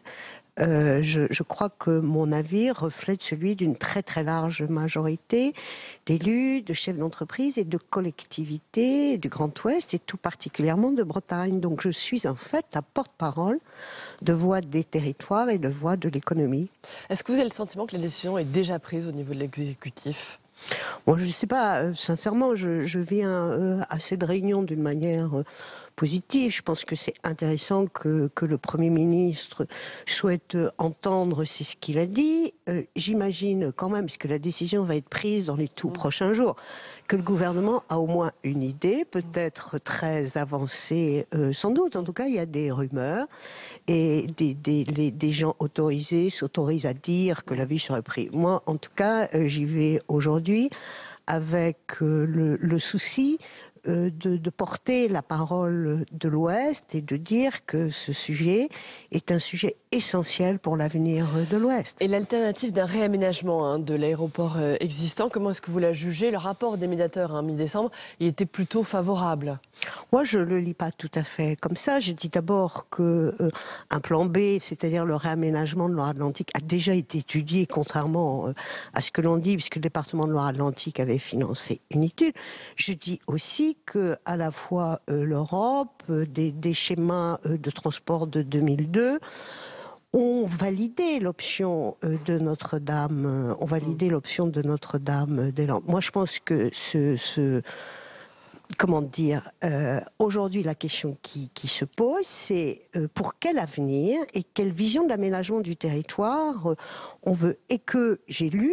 Euh, je, je crois que mon avis reflète celui d'une très très large majorité d'élus, de chefs d'entreprise et de collectivités du Grand Ouest et tout particulièrement de Bretagne. Donc je suis en fait la porte-parole de voix des territoires et de voix de l'économie. Est-ce que vous avez le sentiment que la décision est déjà prise au niveau de l'exécutif? Bon, je ne sais pas, euh, sincèrement, je, je viens euh, à cette réunion d'une manière euh, positive. Je pense que c'est intéressant que, que le Premier ministre souhaite euh, entendre c'est ce qu'il a dit. Euh, J'imagine quand même, puisque la décision va être prise dans les tout prochains jours, que le gouvernement a au moins une idée, peut-être très avancée euh, sans doute. En tout cas, il y a des rumeurs et des, des, les- des gens autorisés s'autorisent à dire que l'avis serait pris. Moi, en tout cas, euh, j'y vais aujourd'hui avec le, le souci de, de porter la parole de l'Ouest et de dire que ce sujet est un sujet essentiel pour l'avenir de l'Ouest. Et l'alternative d'un réaménagement hein, de l'aéroport euh, existant, comment est-ce que vous la jugez? Le rapport des médiateurs, hein, mi-décembre, il était plutôt favorable. Moi, je ne le lis pas tout à fait comme ça. Je dis d'abord que euh, un plan B, c'est-à-dire le réaménagement de Loire-Atlantique, a déjà été étudié, contrairement euh, à ce que l'on dit, puisque le département de Loire-Atlantique avait financé une étude. Je dis aussi que à la fois euh, l'Europe, euh, des, des schémas euh, de transport de 2002 ont validé l'option de Notre-Dame, ont validé l'option de Notre-Dame-des-Landes. Moi, je pense que ce, ce- comment dire, euh, aujourd'hui la question qui, qui se pose, c'est euh, pour quel avenir et quelle vision de l'aménagement du territoire euh, on veut. Et que j'ai lu,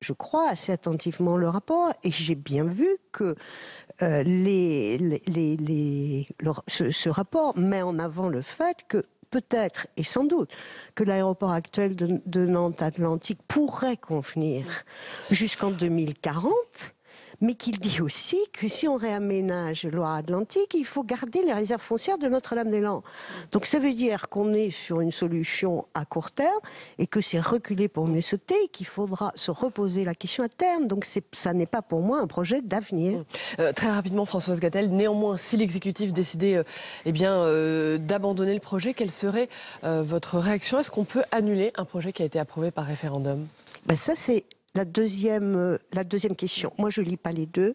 je crois, assez attentivement le rapport, et j'ai bien vu que euh, les, les, les- les- le- ce, ce rapport met en avant le fait que peut-être et sans doute que l'aéroport actuel de, de Nantes Atlantique pourrait convenir jusqu'en 2040 mais qu'il dit aussi que si on réaménage Loire-Atlantique, il faut garder les réserves foncières de Notre-Dame-des-Landes. Donc ça veut dire qu'on est sur une solution à court terme et que c'est reculer pour mieux sauter et qu'il faudra se reposer la question à terme. Donc ça n'est pas pour moi un projet d'avenir. Euh, très rapidement, Françoise Gattel, néanmoins, si l'exécutif décidait euh, eh bien, euh, d'abandonner le projet, quelle serait votre réaction? Est-ce qu'on peut annuler un projet qui a été approuvé par référendum? Ben ça, c'est la deuxième, euh, la deuxième question. Moi, je lis pas les deux.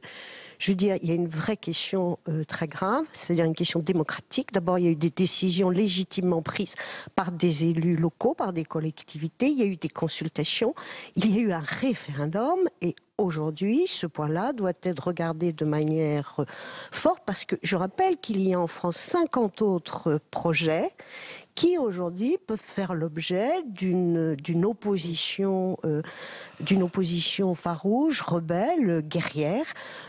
Je veux dire, il y a une vraie question euh, très grave, c'est-à-dire une question démocratique. D'abord, il y a eu des décisions légitimement prises par des élus locaux, par des collectivités. Il y a eu des consultations. Il y a eu un référendum. Et aujourd'hui, ce point-là doit être regardé de manière euh, forte parce que je rappelle qu'il y a en France 50 autres projets qui aujourd'hui peuvent faire l'objet d'une d'une opposition euh, d'une opposition farouche, rebelle, guerrière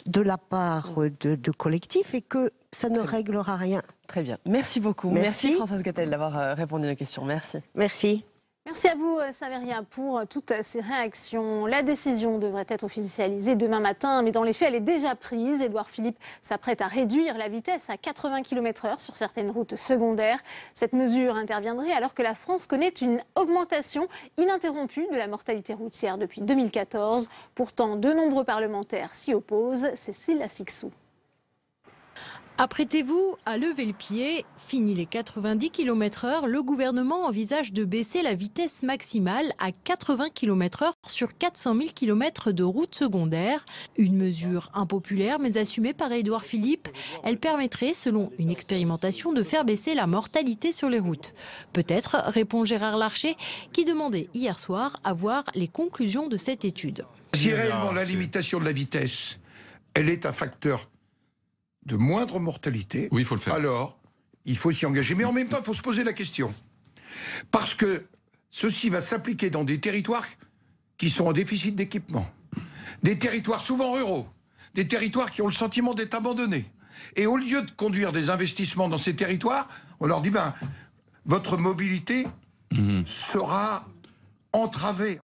de la part de, de collectifs et que ça ne réglera rien. Très bien. Merci beaucoup. Merci, Françoise Gattel d'avoir euh, répondu à nos questions. Merci. Merci. Merci à vous, euh, Saveria, pour euh, toutes ces réactions. La décision devrait être officialisée demain matin, mais dans les faits, elle est déjà prise. Édouard Philippe s'apprête à réduire la vitesse à 80 km/h sur certaines routes secondaires. Cette mesure interviendrait alors que la France connaît une augmentation ininterrompue de la mortalité routière depuis 2014. Pourtant, de nombreux parlementaires s'y opposent. Cécile Assixou. Apprêtez-vous à lever le pied. Fini les 90 km/h, le gouvernement envisage de baisser la vitesse maximale à 80 km/h sur 400 000 km de routes secondaires. Une mesure impopulaire mais assumée par Édouard Philippe. Elle permettrait, selon une expérimentation, de faire baisser la mortalité sur les routes. Peut-être, répond Gérard Larcher, qui demandait hier soir à voir les conclusions de cette étude. Si réellement la limitation de la vitesse, elle est un facteur de moindre mortalité, oui, il faut le faire. alors il faut s'y engager. Mais en même temps, il faut se poser la question. Parce que ceci va s'appliquer dans des territoires qui sont en déficit d'équipement. Des territoires souvent ruraux. Des territoires qui ont le sentiment d'être abandonnés. Et au lieu de conduire des investissements dans ces territoires, on leur dit, ben, votre mobilité sera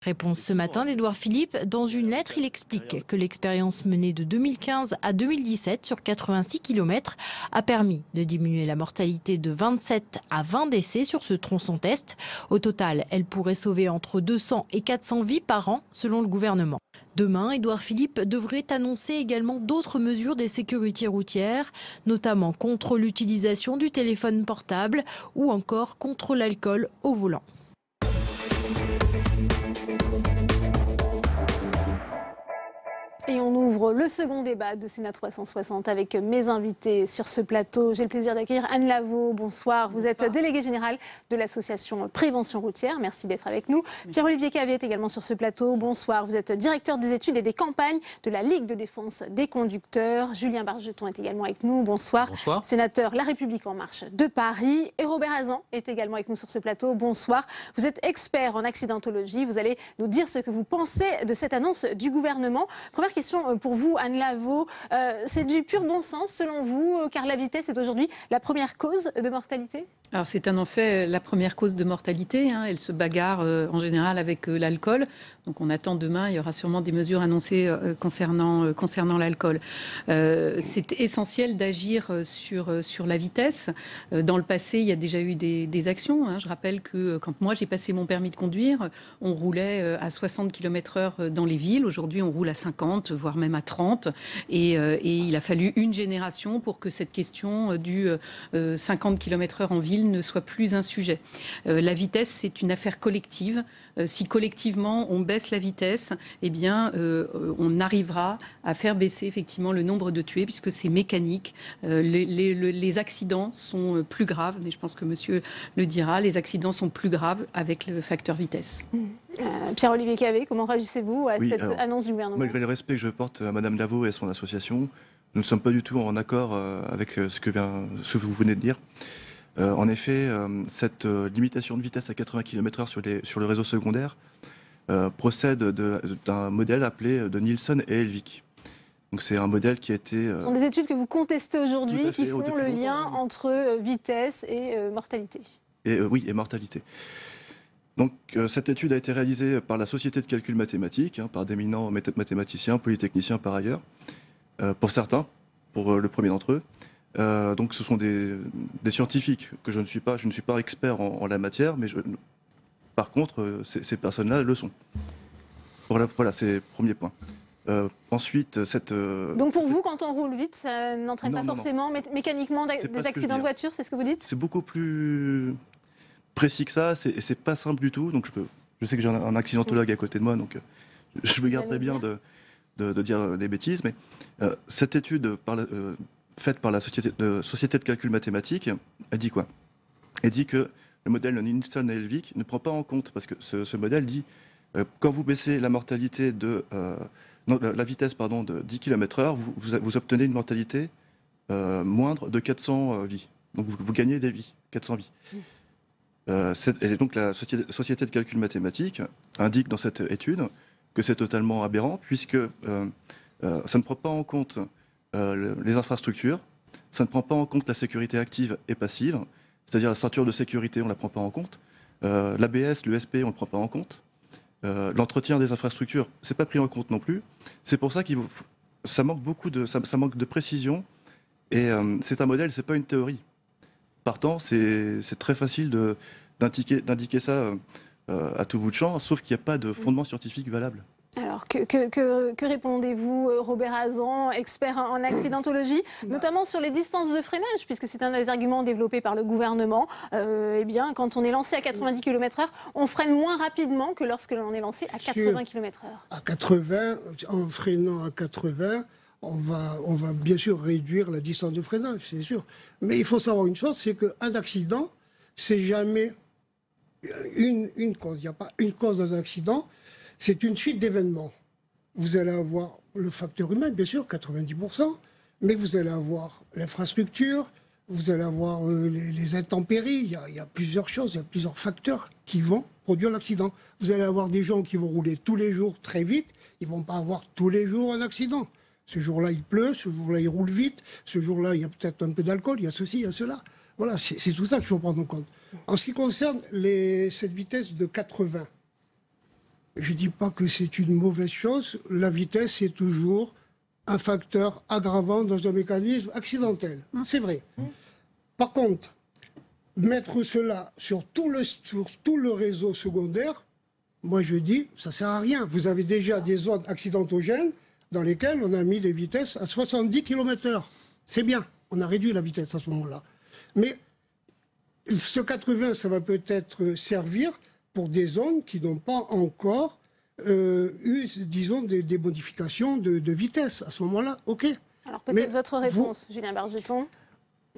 Réponse ce matin d'Édouard Philippe. Dans une lettre, il explique que l'expérience menée de 2015 à 2017 sur 86 km a permis de diminuer la mortalité de 27 à 20 décès sur ce tronçon test. Au total, elle pourrait sauver entre 200 et 400 vies par an, selon le gouvernement. Demain, Édouard Philippe devrait annoncer également d'autres mesures des sécurités routières, notamment contre l'utilisation du téléphone portable ou encore contre l'alcool au volant. Et on ouvre le second débat de Sénat 360 avec mes invités sur ce plateau. J'ai le plaisir d'accueillir Anne Lavaux. Bonsoir. Vous êtes déléguée générale de l'association Prévention routière. Merci d'être avec nous. Pierre-Olivier Cavier est également sur ce plateau. Bonsoir. Vous êtes directeur des études et des campagnes de la Ligue de défense des conducteurs. Julien Bargeton est également avec nous. Bonsoir. Bonsoir. Sénateur La République en marche de Paris. Et Robert Hazan est également avec nous sur ce plateau. Bonsoir. Vous êtes expert en accidentologie. Vous allez nous dire ce que vous pensez de cette annonce du gouvernement. Première question euh, pour vous, Anne Lavaux. Euh, c'est du pur bon sens selon vous, car la vitesse est aujourd'hui la première cause de mortalité? Alors c'est en fait la première cause de mortalité. Hein. Elle se bagarre en général avec l'alcool. Donc on attend demain, il y aura sûrement des mesures annoncées concernant, concernant l'alcool. c'est essentiel d'agir sur, sur la vitesse. dans le passé, il y a déjà eu des, actions. Hein. Je rappelle que quand moi j'ai passé mon permis de conduire, on roulait à 60 km/h dans les villes. Aujourd'hui, on roule à 50, voire même à 30. Et, euh, et il a fallu une génération pour que cette question euh, du 50 euh, km/h en ville ne soit plus un sujet. la vitesse, c'est une affaire collective. si collectivement on baisse la vitesse, eh bien, on arrivera à faire baisser effectivement le nombre de tués, puisque c'est mécanique. Les, les, les, accidents sont plus graves, mais je pense que monsieur le dira, les accidents sont plus graves avec le facteur vitesse. Mmh. Pierre-Olivier Cavé, comment réagissez-vous à cette annonce du gouvernement? Malgré le respect que je porte à Madame Lavaux et à son association, nous ne sommes pas du tout en accord euh, avec euh, ce que, vient, ce que vous venez de dire. Euh, en effet, cette limitation de vitesse à 80 km/h sur, sur le réseau secondaire procède d'un modèle appelé de Nielsen et Helvig. Donc c'est un modèle qui a été... Ce sont des études que vous contestez aujourd'hui qui font le lien entre vitesse et mortalité. Et, oui, et mortalité. Donc, euh, cette étude a été réalisée par la Société de calcul mathématique, hein, par d'éminents mathématiciens, polytechniciens par ailleurs, euh, pour certains, pour euh, le premier d'entre eux. donc, ce sont des, scientifiques que je ne suis pas. Je ne suis pas expert en, la matière, mais je, par contre, ces personnes-là le sont. Voilà, voilà c'est le premier point. ensuite, cette. Donc pour vous, quand on roule vite, ça n'entraîne pas forcément mécaniquement des accidents de voiture, c'est ce que vous dites? C'est beaucoup plus précis que ça, c'est pas simple du tout. Donc je, peux, je sais que j'ai un, accidentologue à côté de moi, donc euh, je me garderai bien de, de, dire des bêtises. Mais euh, cette étude par euh, faite par la société de, société de calcul mathématique, elle dit quoi? Elle dit que le modèle de Nielsen et Helvig ne prend pas en compte, parce que ce, modèle dit quand vous baissez la mortalité de la vitesse pardon, de 10 km/h, vous, vous, obtenez une mortalité moindre de 400 vies. Donc vous, vous, gagnez des vies, 400 vies. Euh, et donc la société, de calcul mathématique indique dans cette étude que c'est totalement aberrant puisque euh, euh, ça ne prend pas en compte les infrastructures, ça ne prend pas en compte la sécurité active et passive, c'est-à-dire la ceinture de sécurité, on ne la prend pas en compte, l'ABS, l'ESP, on ne le prend pas en compte, l'entretien des infrastructures, c'est pas pris en compte non plus. C'est pour ça qu'il ça manque beaucoup de, ça, manque de précision et c'est un modèle, c'est pas une théorie. Partant, c'est très facile d'indiquer ça euh, euh, à tout bout de champ, sauf qu'il n'y a pas de fondement scientifique valable. Alors, que, répondez-vous, euh, Robert Azan, expert en accidentologie, notamment sur les distances de freinage, puisque c'est un des arguments développés par le gouvernement. eh bien, quand on est lancé à 90 km/h, on freine moins rapidement que lorsque l'on est lancé à 80 km/h. À 80, en freinant à 80, on va, on va bien sûr réduire la distance de freinage, c'est sûr. Mais il faut savoir une chose, c'est qu'un accident, c'est jamais une, une cause. Il n'y a pas une cause dans un accident, c'est une suite d'événements. Vous allez avoir le facteur humain, bien sûr, 90%, mais vous allez avoir l'infrastructure, vous allez avoir euh, les, intempéries, il y, a, il y, a, plusieurs choses, il y a plusieurs facteurs qui vont produire l'accident. Vous allez avoir des gens qui vont rouler tous les jours très vite, ils ne vont pas avoir tous les jours un accident. Ce jour-là, il pleut, ce jour-là, il roule vite, ce jour-là, il y a peut-être un peu d'alcool, il y a ceci, il y a cela. Voilà, c'est tout ça qu'il faut prendre en compte. En ce qui concerne cette vitesse de 80, je ne dis pas que c'est une mauvaise chose. La vitesse, c'est toujours un facteur aggravant dans un mécanisme accidentel. C'est vrai. Par contre, mettre cela sur tout le, sur tout le réseau secondaire, moi je dis, ça ne sert à rien. Vous avez déjà des zones accidentogènes dans lesquels on a mis des vitesses à 70 km/h. C'est bien, on a réduit la vitesse à ce moment-là. Mais ce 80, ça va peut-être servir pour des zones qui n'ont pas encore euh, eu, disons, des, modifications de, vitesse. À ce moment-là, OK. Alors peut-être votre réponse, Julien Bargeton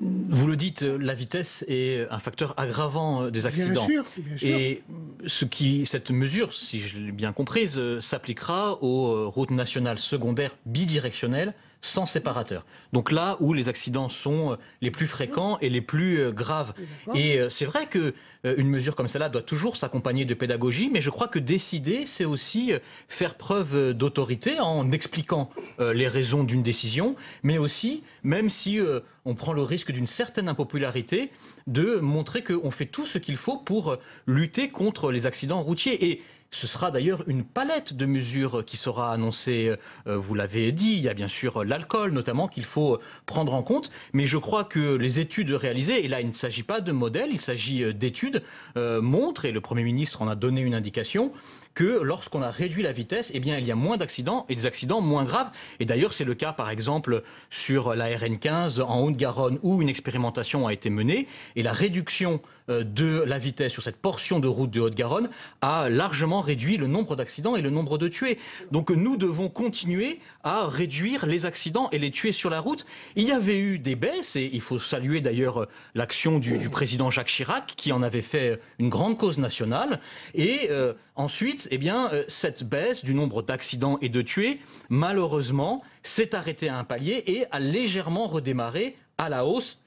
vous le dites, la vitesse est un facteur aggravant euh, des accidents. Bien sûr, bien sûr. Et ce qui, cette mesure, si je l'ai bien comprise, euh, s'appliquera aux euh, routes nationales secondaires bidirectionnelles sans séparateur. Donc là où les accidents sont euh, les plus fréquents et les plus euh, graves. Et euh, c'est vrai que une mesure comme celle-là doit toujours s'accompagner de pédagogie, mais je crois que décider, c'est aussi faire preuve d'autorité en expliquant les raisons d'une décision, mais aussi, même si on prend le risque d'une certaine impopularité, de montrer qu'on fait tout ce qu'il faut pour lutter contre les accidents routiers. Et ce sera d'ailleurs une palette de mesures qui sera annoncée, euh, vous l'avez dit, il y a bien sûr l'alcool notamment qu'il faut prendre en compte, mais je crois que les études réalisées, et là il ne s'agit pas de modèles, il s'agit euh, d'études, euh, montrent, et le Premier ministre en a donné une indication, que lorsqu'on a réduit la vitesse, eh bien, il y a moins d'accidents et des accidents moins graves. Et d'ailleurs, c'est le cas, par exemple, sur la RN15 en Haute-Garonne où une expérimentation a été menée et la réduction euh, de la vitesse sur cette portion de route de Haute-Garonne a largement réduit le nombre d'accidents et le nombre de tués. Donc nous devons continuer à réduire les accidents et les tués sur la route. Il y avait eu des baisses et il faut saluer d'ailleurs l'action du, président Jacques Chirac qui en avait fait une grande cause nationale. Et euh, ensuite, eh euh, cette baisse du nombre d'accidents et de tués, malheureusement, s'est arrêtée à un palier et a légèrement redémarré à la hausse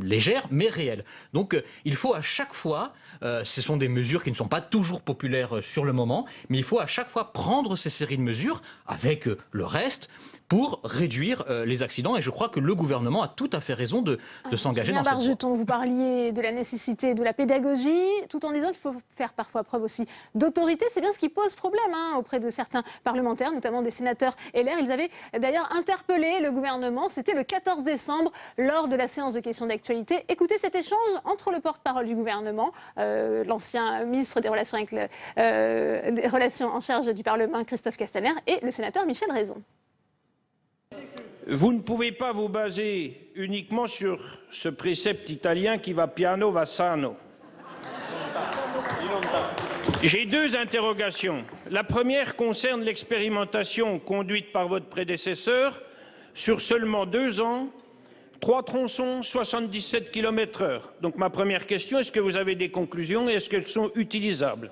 légère mais réelle. Donc euh, il faut à chaque fois, euh, ce sont des mesures qui ne sont pas toujours populaires sur le moment, mais il faut à chaque fois prendre ces séries de mesures avec le reste pour réduire euh, les accidents. Et je crois que le gouvernement a tout à fait raison de, de s'engager dans cette voie. vous parliez de la nécessité de la pédagogie, tout en disant qu'il faut faire parfois preuve aussi d'autorité. C'est bien ce qui pose problème hein, auprès de certains parlementaires, notamment des sénateurs LR. Ils avaient d'ailleurs interpellé le gouvernement. C'était le 14 décembre, lors de la séance de questions d'actualité. Écoutez cet échange entre le porte-parole du gouvernement, euh, l'ancien ministre des Relations, avec le, euh, des Relations en charge du Parlement, Christophe Castaner, et le sénateur Michel Raison. Vous ne pouvez pas vous baser uniquement sur ce précepte italien qui va piano va sano. J'ai deux interrogations. La première concerne l'expérimentation conduite par votre prédécesseur sur seulement deux ans, trois tronçons, 77 km heure. Donc ma première question, est-ce que vous avez des conclusions et est-ce qu'elles sont utilisables?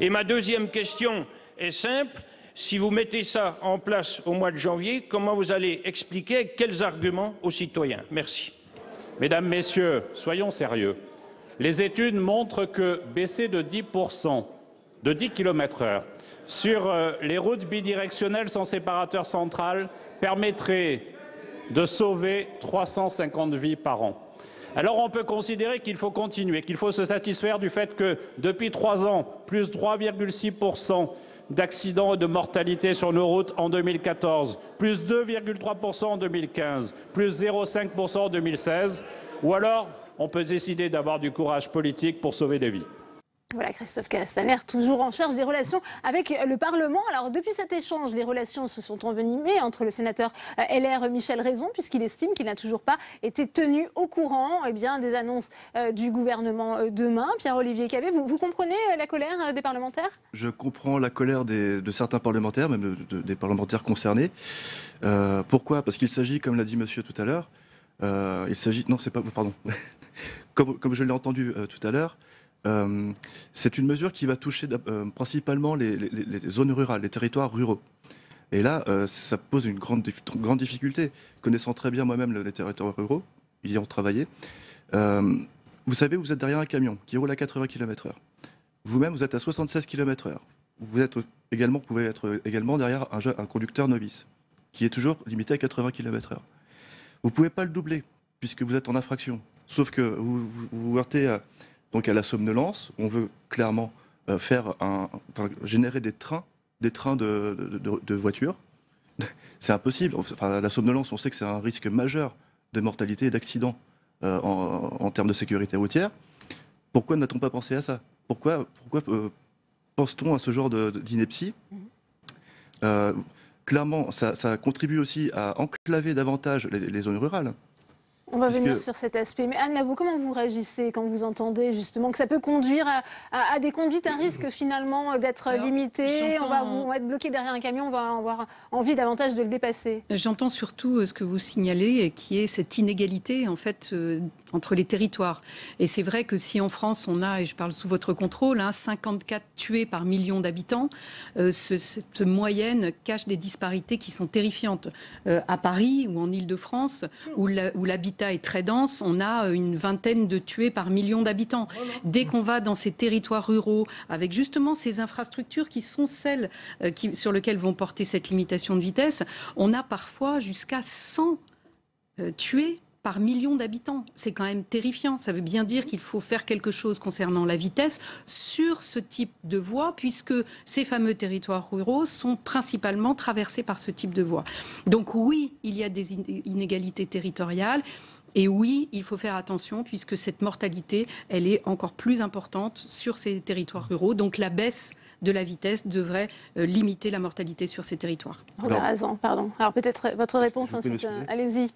Et ma deuxième question est simple. Si vous mettez ça en place au mois de janvier, comment vous allez expliquer quels arguments aux citoyens? Merci. Mesdames, Messieurs, soyons sérieux. Les études montrent que baisser de 10%, de 10 km heure, sur euh, les routes bidirectionnelles sans séparateur central permettrait de sauver 350 vies par an. Alors on peut considérer qu'il faut continuer, qu'il faut se satisfaire du fait que depuis trois ans, plus 3,6% d'accidents et de mortalité sur nos routes en 2014, plus 2,3% en 2015, plus 0,5% en 2016, ou alors on peut décider d'avoir du courage politique pour sauver des vies. Voilà, Christophe Castaner, toujours en charge des relations avec le Parlement. Alors, depuis cet échange, les relations se sont envenimées entre le sénateur euh, LR Michel Raison, puisqu'il estime qu'il n'a toujours pas été tenu au courant eh bien, des annonces euh, du gouvernement euh, demain. Pierre-Olivier Cabet, vous, comprenez la colère des parlementaires? Je comprends la colère de certains parlementaires, même des parlementaires concernés. pourquoi? Parce qu'il s'agit, comme l'a dit monsieur tout à l'heure, il s'agit. Non, c'est pas. Pardon. comme je l'ai entendu tout à l'heure, euh, c'est une mesure qui va toucher euh, principalement les, zones rurales, les territoires ruraux. Et là, euh, ça pose une grande, difficulté. Connaissant très bien moi-même les territoires ruraux, y ont travaillé, vous savez, vous êtes derrière un camion qui roule à 80 km/h. Vous-même, vous êtes à 76 km/h. Vous, êtes également, pouvez être également derrière un, un conducteur novice qui est toujours limité à 80 km/h. Vous ne pouvez pas le doubler puisque vous êtes en infraction. Sauf que vous vous, heurtez à donc à la somnolence, on veut clairement euh, générer des trains, des trains de, voitures. c'est impossible. Enfin, la somnolence, on sait que c'est un risque majeur de mortalité et d'accident euh, en, termes de sécurité routière. Pourquoi n'a-t-on pas pensé à ça? Pourquoi, pourquoi euh, pense-t-on à ce genre d'ineptie? Clairement, ça, contribue aussi à enclaver davantage les zones rurales. On va Puisque- venir sur cet aspect. Mais Anne, vous, comment vous réagissez quand vous entendez justement que ça peut conduire à, à- à des conduites à risque finalement d'être limité? On va, j'entends- on va être bloqué derrière un camion, on va avoir envie davantage de le dépasser. J'entends surtout euh, ce que vous signalez, et qui est cette inégalité en fait euh, entre les territoires. Et c'est vrai que si en France on a, et je parle sous votre contrôle, hein, 54 tués par million d'habitants, euh, ce- cette moyenne cache des disparités qui sont terrifiantes. Euh, à Paris ou en Île-de-France, où où l'habitat est très dense, on a euh, une vingtaine de tués par million d'habitants. Dès qu'on va dans ces territoires ruraux, avec justement ces infrastructures qui sont celles euh, qui, sur lesquelles vont porter cette limitation de vitesse, on a parfois jusqu'à 100 euh, tués par million d'habitants. C'est quand même terrifiant. Ça veut bien dire qu'il faut faire quelque chose concernant la vitesse sur ce type de voie, puisque ces fameux territoires ruraux sont principalement traversés par ce type de voie. Donc oui, il y a des in- inégalités territoriales. Et oui, il faut faire attention puisque cette mortalité, elle est encore plus importante sur ces territoires ruraux. Donc la baisse de la vitesse devrait euh, limiter la mortalité sur ces territoires. Robert Hazan, pardon. Alors peut-être votre réponse ensuite. m'excuser. euh, Allez-y.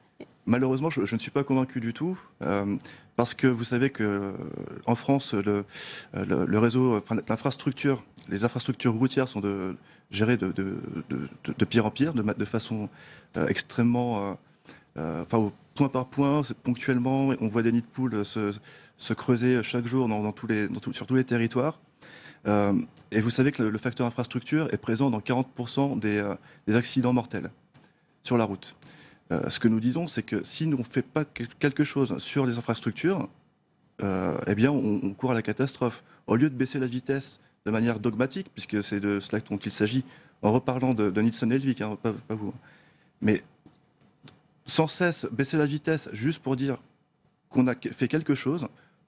Malheureusement, je, je ne suis pas convaincu du tout, euh, parce que vous savez que euh, en France, le, euh, le- le réseau, l'infrastructure, les infrastructures routières sont de, gérées de, de- de- de- de pire en pire, de, façon euh, extrêmement, euh, euh, enfin, point par point, ponctuellement, on voit des nids de poules se, se creuser chaque jour dans, tous les, sur tous les territoires. Euh, et vous savez que le, facteur infrastructure est présent dans 40% des, euh, des accidents mortels sur la route. Euh, ce que nous disons, c'est que si nous ne fait pas quel- quelque chose sur les infrastructures, eh bien, on, court à la catastrophe. Au lieu de baisser la vitesse de manière dogmatique, puisque c'est de cela dont il s'agit, en reparlant de, de Nilsson hein, pas, pas vous, hein, mais sans cesse baisser la vitesse juste pour dire qu'on a fait quelque chose,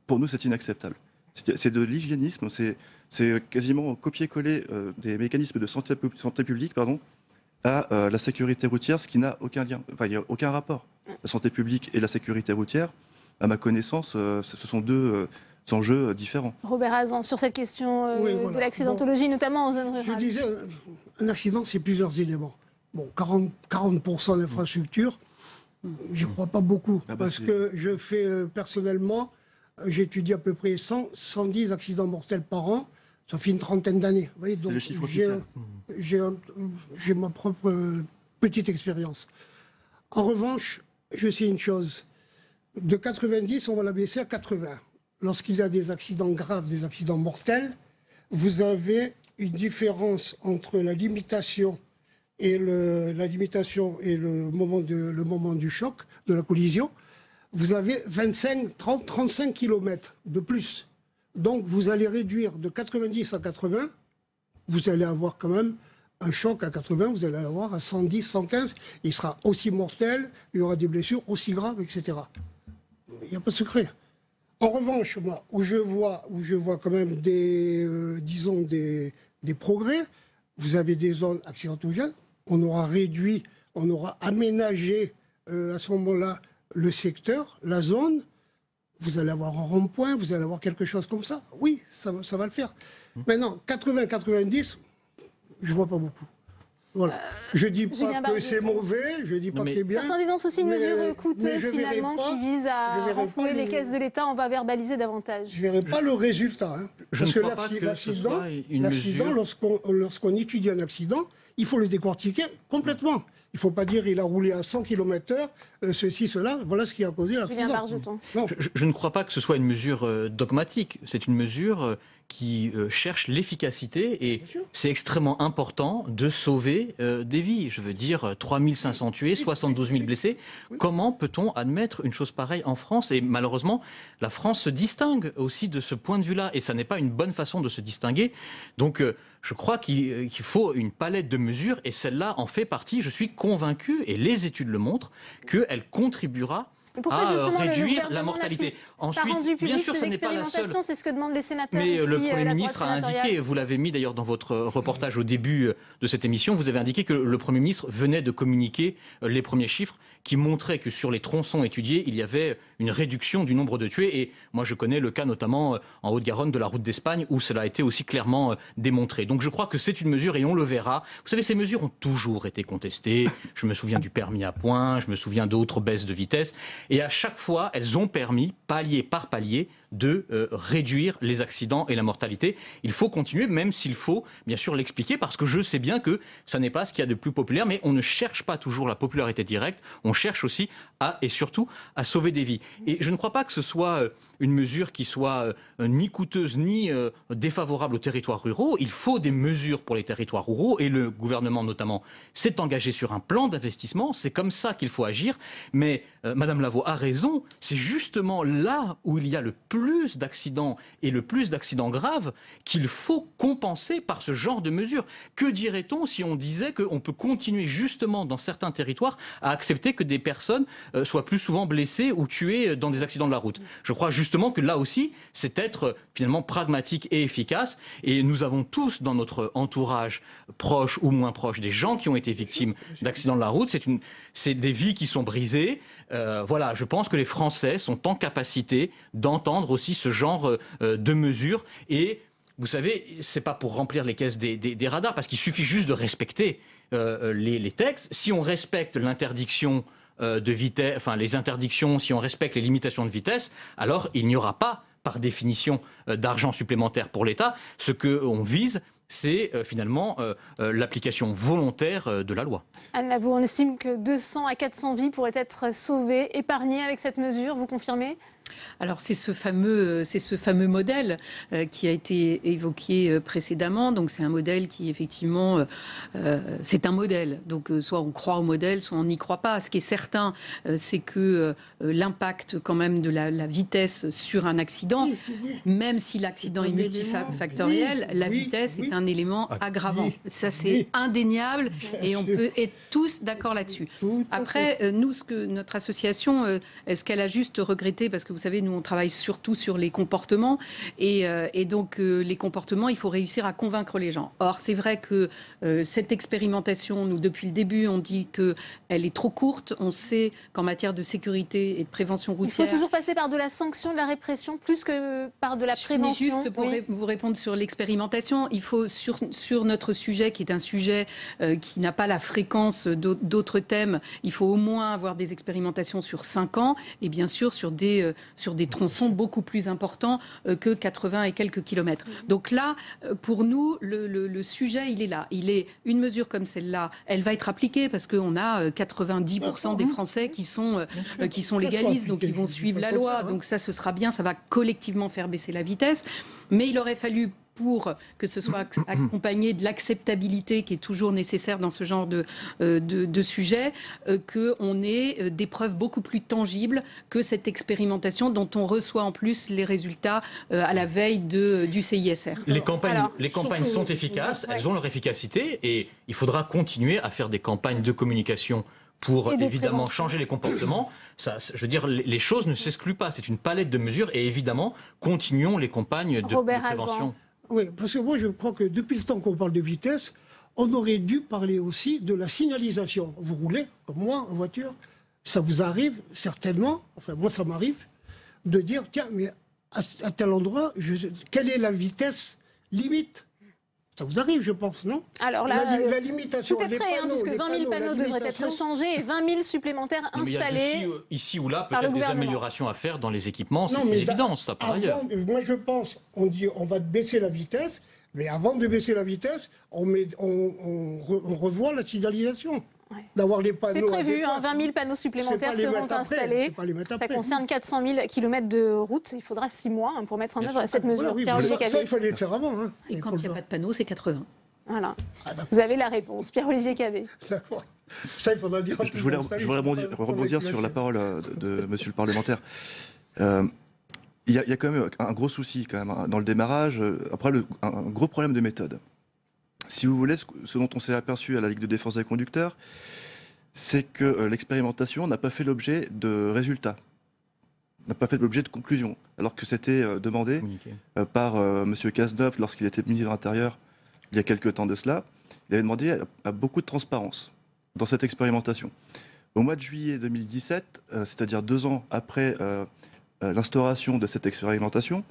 pour nous, c'est inacceptable. C'est de l'hygiénisme, c'est c'est quasiment copier-coller euh, des mécanismes de santé, pu- santé publique pardon, à euh, la sécurité routière, ce qui n'a aucun lien, enfin, il n'y a aucun rapport. La santé publique et la sécurité routière, à ma connaissance, euh, ce sont deux euh, enjeux différents. Robert Hazan, sur cette question euh, Oui, voilà. de l'accidentologie, notamment en zone Je rurale. disais, euh, un accident, c'est plusieurs éléments. Bon, 40%, 40 d'infrastructures, je ne crois pas beaucoup. Ah bah, parce que je fais euh, personnellement, euh, j'étudie à peu près 100, 110 accidents mortels par an. Ça fait une trentaine d'années. Vous voyez, donc j'ai ma propre euh, petite expérience. En revanche, je sais une chose. De 90, on va la baisser à 80. Lorsqu'il y a des accidents graves, des accidents mortels, vous avez une différence entre la limitation et la limitation et le moment, de, le moment du choc, de la collision. Vous avez 25, 30, 35 km de plus. Donc vous allez réduire de 90 à 80, vous allez avoir quand même un choc à 80, vous allez l'avoir à 110, 115, il sera aussi mortel, il y aura des blessures aussi graves, etc. Il n'y a pas de secret. En revanche, moi, où je vois, où je vois quand même des, euh, disons, des, des progrès, vous avez des zones accidentogènes, on aura réduit, on aura aménagé euh, à ce moment-là le secteur, la zone, vous allez avoir un rond-point, vous allez avoir quelque chose comme ça. Oui, ça, va- ça va le faire. Maintenant, 80-90, je vois pas beaucoup. Voilà. Je dis pas Julien que c'est mauvais, je dis pas Non, que c'est bien. Certains dénoncent aussi une mais- mesure mais coûteuse finalement pas- qui vise à renflouer les le- caisses de l'État. On va verbaliser davantage. Je verrai pas le résultat. hein. Je Parce ne que crois pas l'acci- que ce l'accident, lorsqu'on étudie un accident, il faut le décortiquer complètement. Il ne faut pas dire il a roulé à 100 km/h, euh, ceci, cela. Voilà ce qui a causé Julien. Non. Je, je ne crois pas que ce soit une mesure euh, dogmatique. C'est une mesure euh, qui euh, cherche l'efficacité et c'est extrêmement important de sauver euh, des vies. Je veux dire, euh, 3500 tués, 72 000 blessés. Comment peut-on admettre une chose pareille en France? Et malheureusement, la France se distingue aussi de ce point de vue-là et ça n'est pas une bonne façon de se distinguer. Donc, euh, je crois qu'il euh, faut une palette de mesures et celle-là en fait partie. Je suis convaincu, et les études le montrent, qu'elle contribuera pourquoi à euh, justement le réduire la mortalité. Ensuite, bien sûr, ce n'est pas la seule. C'est ce que demandent les sénateurs. Mais euh, le ici, Premier ministre a indiqué, vous l'avez mis d'ailleurs dans votre reportage au début euh, de cette émission, vous avez indiqué que le Premier ministre venait de communiquer euh, les premiers chiffres qui montraient que sur les tronçons étudiés, il y avait une réduction du nombre de tués. Et moi, je connais le cas notamment euh, en Haute-Garonne de la route d'Espagne où cela a été aussi clairement euh, démontré. Donc je crois que c'est une mesure et on le verra. Vous savez, ces mesures ont toujours été contestées. Je me souviens du permis à points, je me souviens d'autres baisses de vitesse. Et à chaque fois, elles ont permis, palier par palier, de euh, réduire les accidents et la mortalité. Il faut continuer, même s'il faut bien sûr l'expliquer, parce que je sais bien que ça n'est pas ce qu'il y a de plus populaire, mais on ne cherche pas toujours la popularité directe, on cherche aussi et surtout, à sauver des vies. Et je ne crois pas que ce soit euh, une mesure qui soit euh, ni coûteuse ni euh, défavorable aux territoires ruraux. Il faut des mesures pour les territoires ruraux, et le gouvernement notamment s'est engagé sur un plan d'investissement. C'est comme ça qu'il faut agir. Mais euh, Madame Lavaux a raison, c'est justement là où il y a le plus d'accidents et le plus d'accidents graves qu'il faut compenser par ce genre de mesures. Que dirait-on si on disait qu'on peut continuer justement dans certains territoires à accepter que des personnes soient plus souvent blessées ou tuées dans des accidents de la route Je crois justement que là aussi, c'est être euh, finalement pragmatique et efficace. Et nous avons tous dans notre entourage, proche ou moins proche, des gens qui ont été victimes d'accidents de la route. C'est une, c'est des vies qui sont brisées. Euh, voilà, je pense que les Français sont en capacité d'entendre aussi ce genre euh, de mesures et vous savez, c'est pas pour remplir les caisses des, des- radars, parce qu'il suffit juste de respecter euh, les, textes. Si on respecte l'interdiction euh, de vitesse, enfin les interdictions, si on respecte les limitations de vitesse, alors il n'y aura pas, par définition, euh, d'argent supplémentaire pour l'État. Ce que on vise, c'est euh, finalement euh, euh, l'application volontaire euh, de la loi. Anne Lavaux, on estime que 200 à 400 vies pourraient être sauvées, épargnées avec cette mesure. Vous confirmez? Alors c'est ce fameux, c'est ce fameux modèle euh, qui a été évoqué euh, précédemment. Donc c'est un modèle qui effectivement, euh, euh, c'est un modèle. Donc euh, soit on croit au modèle, soit on n'y croit pas. Ce qui est certain, euh, c'est que euh, l'impact quand même de la, la vitesse sur un accident, même si l'accident est multifactoriel, Oui, la oui, vitesse oui. est un élément Ah, aggravant. oui, Ça c'est oui. indéniable et on peut être tous d'accord là-dessus. Après, euh, nous, ce que notre association, euh, ce qu'elle a juste regretté, parce que vous savez, nous, on travaille surtout sur les comportements, et, euh, et donc euh, les comportements, il faut réussir à convaincre les gens. Or, c'est vrai que euh, cette expérimentation, nous, depuis le début, on dit qu'elle est trop courte. On sait qu'en matière de sécurité et de prévention Il faut routière... toujours passer par de la sanction, de la répression, plus que par de la Je prévention. juste pour Oui. vous répondre sur l'expérimentation. Il faut, sur, sur notre sujet, qui est un sujet qui n'a pas la fréquence d'au- d'autres thèmes, il faut au moins avoir des expérimentations sur 5 ans et bien sûr sur des, sur des tronçons beaucoup plus importants euh, que 80 et quelques kilomètres. Donc là, euh, pour nous, le, le- le sujet, il est là. Il est une mesure comme celle-là, elle va être appliquée parce qu'on a euh, 90% des Français qui sont, qui sont légalistes, donc ils vont suivre la loi. Donc ça, ce sera bien, ça va collectivement faire baisser la vitesse. Mais il aurait fallu pour que ce soit ac- accompagné de l'acceptabilité qui est toujours nécessaire dans ce genre de, euh, de, de sujet, euh, qu'on ait euh, des preuves beaucoup plus tangibles que cette expérimentation dont on reçoit en plus les résultats euh, à la veille de, du CISR. Les campagnes, Alors, les campagnes surtout- sont efficaces, Ouais. elles ont leur efficacité et il faudra continuer à faire des campagnes de communication pour évidemment prévention. changer les comportements. Ça, je veux dire, les, choses ne s'excluent pas. C'est une palette de mesures et évidemment, continuons les campagnes de, de prévention. Oui, parce que moi je crois que depuis le temps qu'on parle de vitesse, on aurait dû parler aussi de la signalisation. Vous roulez, comme moi, en voiture, ça vous arrive certainement, enfin moi ça m'arrive, de dire, tiens, mais à, tel endroit, je- quelle est la vitesse limite Ça vous arrive, je pense, non Alors là, la, euh, la limitation. Tout est prêt, hein, panneaux, puisque les 20 000 panneaux, devraient être changés et 20 000 supplémentaires Non, mais il y a installés. ici, euh, ici ou là peut-être des améliorations à faire dans les équipements. C'est une évidence, ça par avant, ailleurs. Moi, je pense, on dit, on va baisser la vitesse, mais avant de baisser la vitesse, on, met, on, on re- on revoit la signalisation. D'avoir les panneaux. C'est prévu, hein, 20 000 panneaux supplémentaires seront après, installés. Ça concerne 400 000 km de route. Il faudra 6 mois hein, pour mettre en œuvre cette mesure. Voilà, oui, ça, ça, il fallait le faire avant. hein. Et quand il n'y a pas de panneau, c'est 80. Voilà. Vous avez la réponse. Pierre-Olivier. D'accord. Ça, il faudra dire. à Je je voulais, le. Ça, je faut rebondir, sur la parole euh, de, de monsieur le parlementaire. Euh, Il y, a- il y a quand même un gros souci quand même hein, dans le démarrage. Après, le- un gros problème de méthode. Si vous voulez, ce, dont on s'est aperçu à la Ligue de défense des conducteurs, c'est que euh, l'expérimentation n'a pas fait l'objet de résultats, n'a pas fait l'objet de conclusions, alors que c'était euh, demandé euh, par monsieur Cazeneuve lorsqu'il était ministre de l'Intérieur il y a quelques temps de cela. Il avait demandé à, beaucoup de transparence dans cette expérimentation. Au mois de juillet 2017, euh, c'est-à-dire deux ans après euh, euh, l'instauration de cette expérimentation,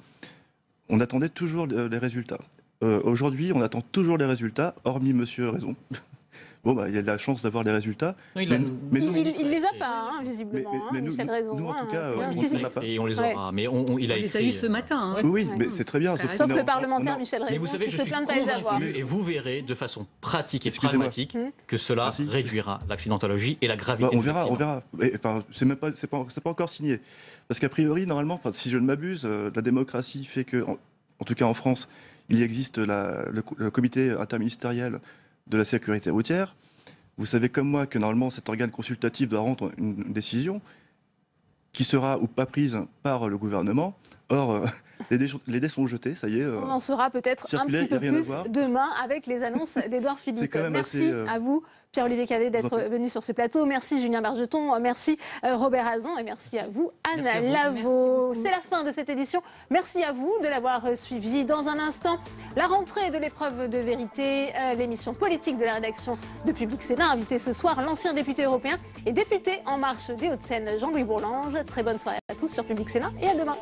on attendait toujours les résultats. Euh, Aujourd'hui, on attend toujours les résultats, hormis Monsieur Raison, bon, bah, il y a de la chance d'avoir les résultats. Non, il mais, a- mais nous, il- il les a pas, hein, visiblement. mais- hein, mais nous- Michel nous- Raison. nous, en tout hein, cas, euh, on- si. on n'a pas- Et on les Ouais. aura. Mais on, on- il a On les a écrit, eus ce euh, matin. hein. Oui, Ouais. mais c'est très bien. Sauf Sauf a- le parlementaire on a- Michel Mais Raison vous savez, qui je se suis plaint de pas les avoir. et vous verrez de façon pratique et pragmatique que cela réduira l'accidentologie et la gravité Bah, on verra, on verra. Enfin, c'est même pas, c'est pas, encore signé. Parce qu'a priori, normalement, si je ne m'abuse, la démocratie fait que, en tout cas en France, il existe la- le, co- le comité interministériel de la sécurité routière. Vous savez comme moi que normalement cet organe consultatif doit rendre une décision qui sera ou pas prise par le gouvernement. Or, euh, les, dés, les dés sont jetés, ça y est. euh, On en saura peut-être un petit peu plus demain avec les annonces d'Edouard Philippe. Merci assez, euh, à vous, Pierre-Olivier Cavé, d'être venu sur ce plateau. Merci Julien Bergeton, merci euh, Robert Hazan et merci à vous, à vous. Lavaux. C'est la fin de cette édition. Merci à vous de l'avoir euh, suivi. Dans un instant, la rentrée de l'épreuve de vérité, euh, l'émission politique de la rédaction de Public Sénat. Invité ce soir l'ancien député européen et député En Marche des Hauts-de-Seine, Jean-Louis Bourlange. Très bonne soirée à tous sur Public Sénat et à demain.